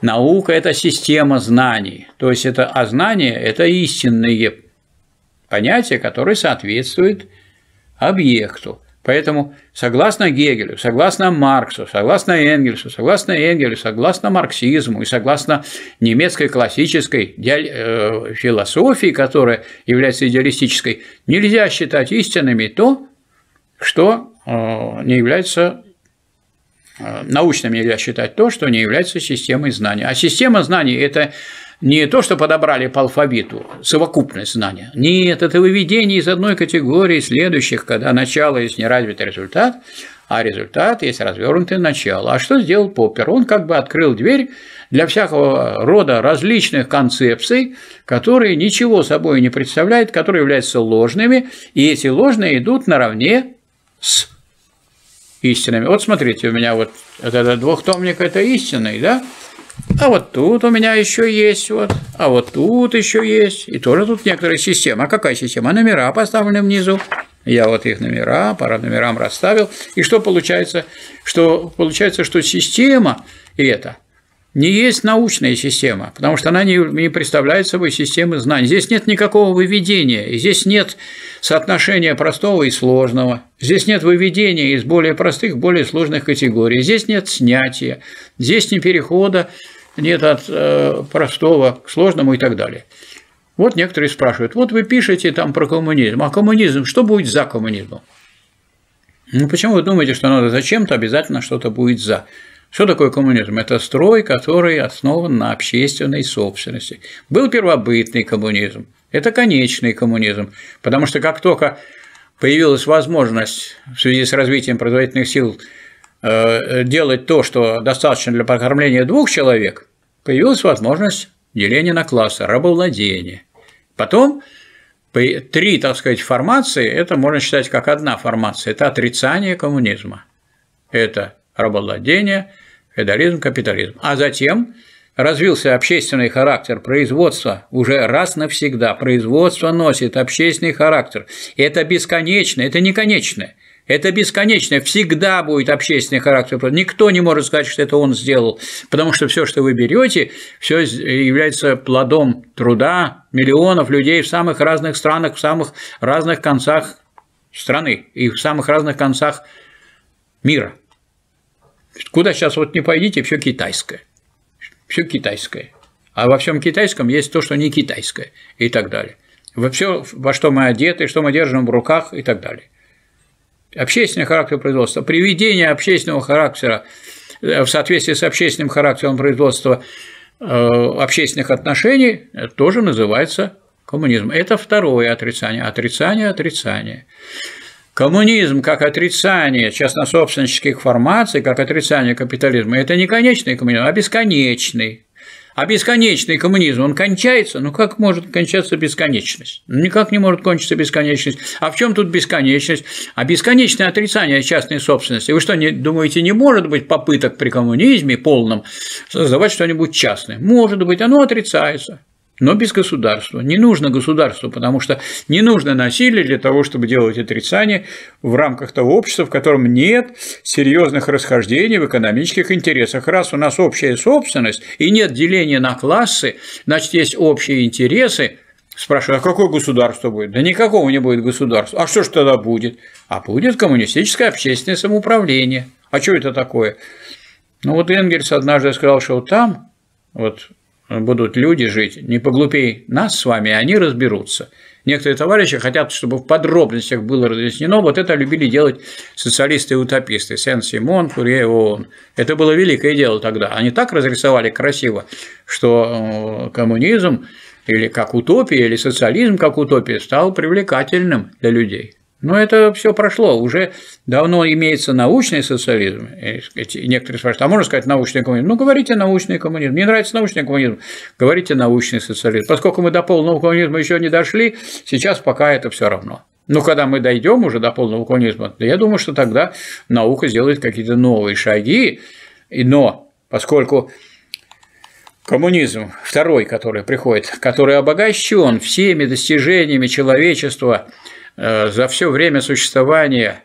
наука – это система знаний. То есть, это, а знания – это истинные понятия, которые соответствуют объекту. Поэтому, согласно Гегелю, согласно Марксу, согласно Энгельсу, согласно Энгелю, согласно марксизму и согласно немецкой классической э, философии, которая является идеалистической, нельзя считать истинными то, что э, не является э, научным нельзя считать то, что не является системой знаний. А система знаний – это не то, что подобрали по алфавиту, совокупность знания. Нет, это выведение из одной категории следующих, когда начало есть неразвитый результат, а результат есть развернутое начало. А что сделал Поппер? Он как бы открыл дверь для всякого рода различных концепций, которые ничего собой не представляют, которые являются ложными, и эти ложные идут наравне с истинами. Вот смотрите, у меня вот этот двухтомник – это истинный, да? А вот тут у меня еще есть, вот, а вот тут еще есть, и тоже тут некоторая система. А какая система? Номера поставлены внизу. Я вот их номера, по номерам расставил. И что получается? Что получается, что система эта не есть научная система, потому что она не, не представляет собой системы знаний. Здесь нет никакого выведения, здесь нет соотношения простого и сложного, здесь нет выведения из более простых более сложных категорий, здесь нет снятия, здесь не перехода нет от э, простого к сложному и так далее. Вот некоторые спрашивают, вот вы пишете там про коммунизм, а коммунизм, что будет за коммунизмом? Ну, почему вы думаете, что надо зачем-то обязательно что-то будет за? Что такое коммунизм? Это строй, который основан на общественной собственности. Был первобытный коммунизм, это конечный коммунизм, потому что как только появилась возможность в связи с развитием производительных сил э, делать то, что достаточно для прокормления двух человек, появилась возможность деления на классы, рабовладения. Потом три, так сказать, формации, это можно считать как одна формация, это отрицание коммунизма. Это рабовладение, феодализм, капитализм. А затем развился общественный характер производства уже раз навсегда. Производство носит общественный характер. Это бесконечно, это не конечное. Это бесконечно, всегда будет общественный характер. Никто не может сказать, что это он сделал, потому что все, что вы берете, все является плодом труда миллионов людей в самых разных странах, в самых разных концах страны и в самых разных концах мира. Куда сейчас вот не пойдите, все китайское. Все китайское. А во всем китайском есть то, что не китайское и так далее. Во все, во что мы одеты, что мы держим в руках и так далее. Общественный характер производства, приведение общественного характера э, в соответствии с общественным характером производства общественных отношений тоже называется коммунизм. Это второе отрицание. Отрицание, отрицание. Коммунизм как отрицание частнособственнических формаций, как отрицание капитализма – это не конечный коммунизм, а бесконечный. А бесконечный коммунизм, он кончается? Ну как может кончаться бесконечность? Ну, никак не может кончиться бесконечность. А в чем тут бесконечность? А бесконечное отрицание частной собственности. Вы что, не, думаете, не может быть попыток при коммунизме полном создавать что-нибудь частное? Может быть, оно отрицается но без государства. Не нужно государству, потому что не нужно насилие для того, чтобы делать отрицание в рамках того общества, в котором нет серьезных расхождений в экономических интересах. Раз у нас общая собственность и нет деления на классы, значит, есть общие интересы, Спрашиваю, а какое государство будет? Да никакого не будет государства. А что же тогда будет? А будет коммунистическое общественное самоуправление. А что это такое? Ну вот Энгельс однажды сказал, что там, вот будут люди жить не поглупей нас с вами, они разберутся. Некоторые товарищи хотят, чтобы в подробностях было разъяснено, вот это любили делать социалисты и утописты, Сен-Симон, Курье, ООН. Это было великое дело тогда. Они так разрисовали красиво, что э, коммунизм или как утопия, или социализм как утопия стал привлекательным для людей. Но это все прошло, уже давно имеется научный социализм. И некоторые спрашивают, а можно сказать научный коммунизм? Ну, говорите научный коммунизм. Мне нравится научный коммунизм, говорите научный социализм. Поскольку мы до полного коммунизма еще не дошли, сейчас пока это все равно. Но когда мы дойдем уже до полного коммунизма, я думаю, что тогда наука сделает какие-то новые шаги. Но поскольку коммунизм, второй, который приходит, который обогащен всеми достижениями человечества – за все время существования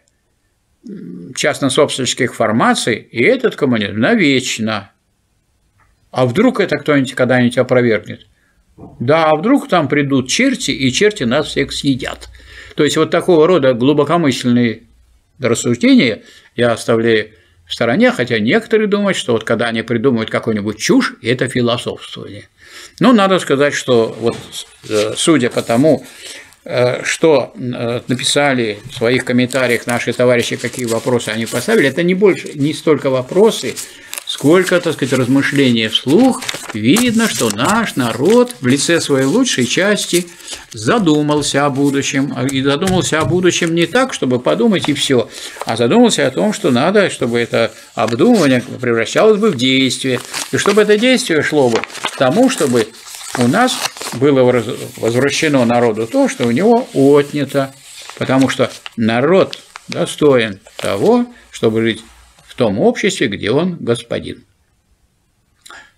частно-собственнических формаций, и этот коммунизм навечно. А вдруг это кто-нибудь когда-нибудь опровергнет? Да, а вдруг там придут черти, и черти нас всех съедят. То есть вот такого рода глубокомысленные рассуждения я оставляю в стороне, хотя некоторые думают, что вот когда они придумывают какую-нибудь чушь, это философствование. Но надо сказать, что вот э, судя по тому, Э, что э, написали в своих комментариях наши товарищи, какие вопросы они поставили, это не больше, не столько вопросы, сколько, так сказать, размышления вслух, видно, что наш народ в лице своей лучшей части задумался о будущем. И задумался о будущем не так, чтобы подумать и все, а задумался о том, что надо, чтобы это обдумывание превращалось бы в действие, и чтобы это действие шло бы к тому, чтобы у нас было возвращено народу то, что у него отнято, потому что народ достоин того, чтобы жить в том обществе, где он господин.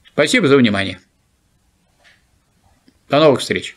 Спасибо за внимание. До новых встреч.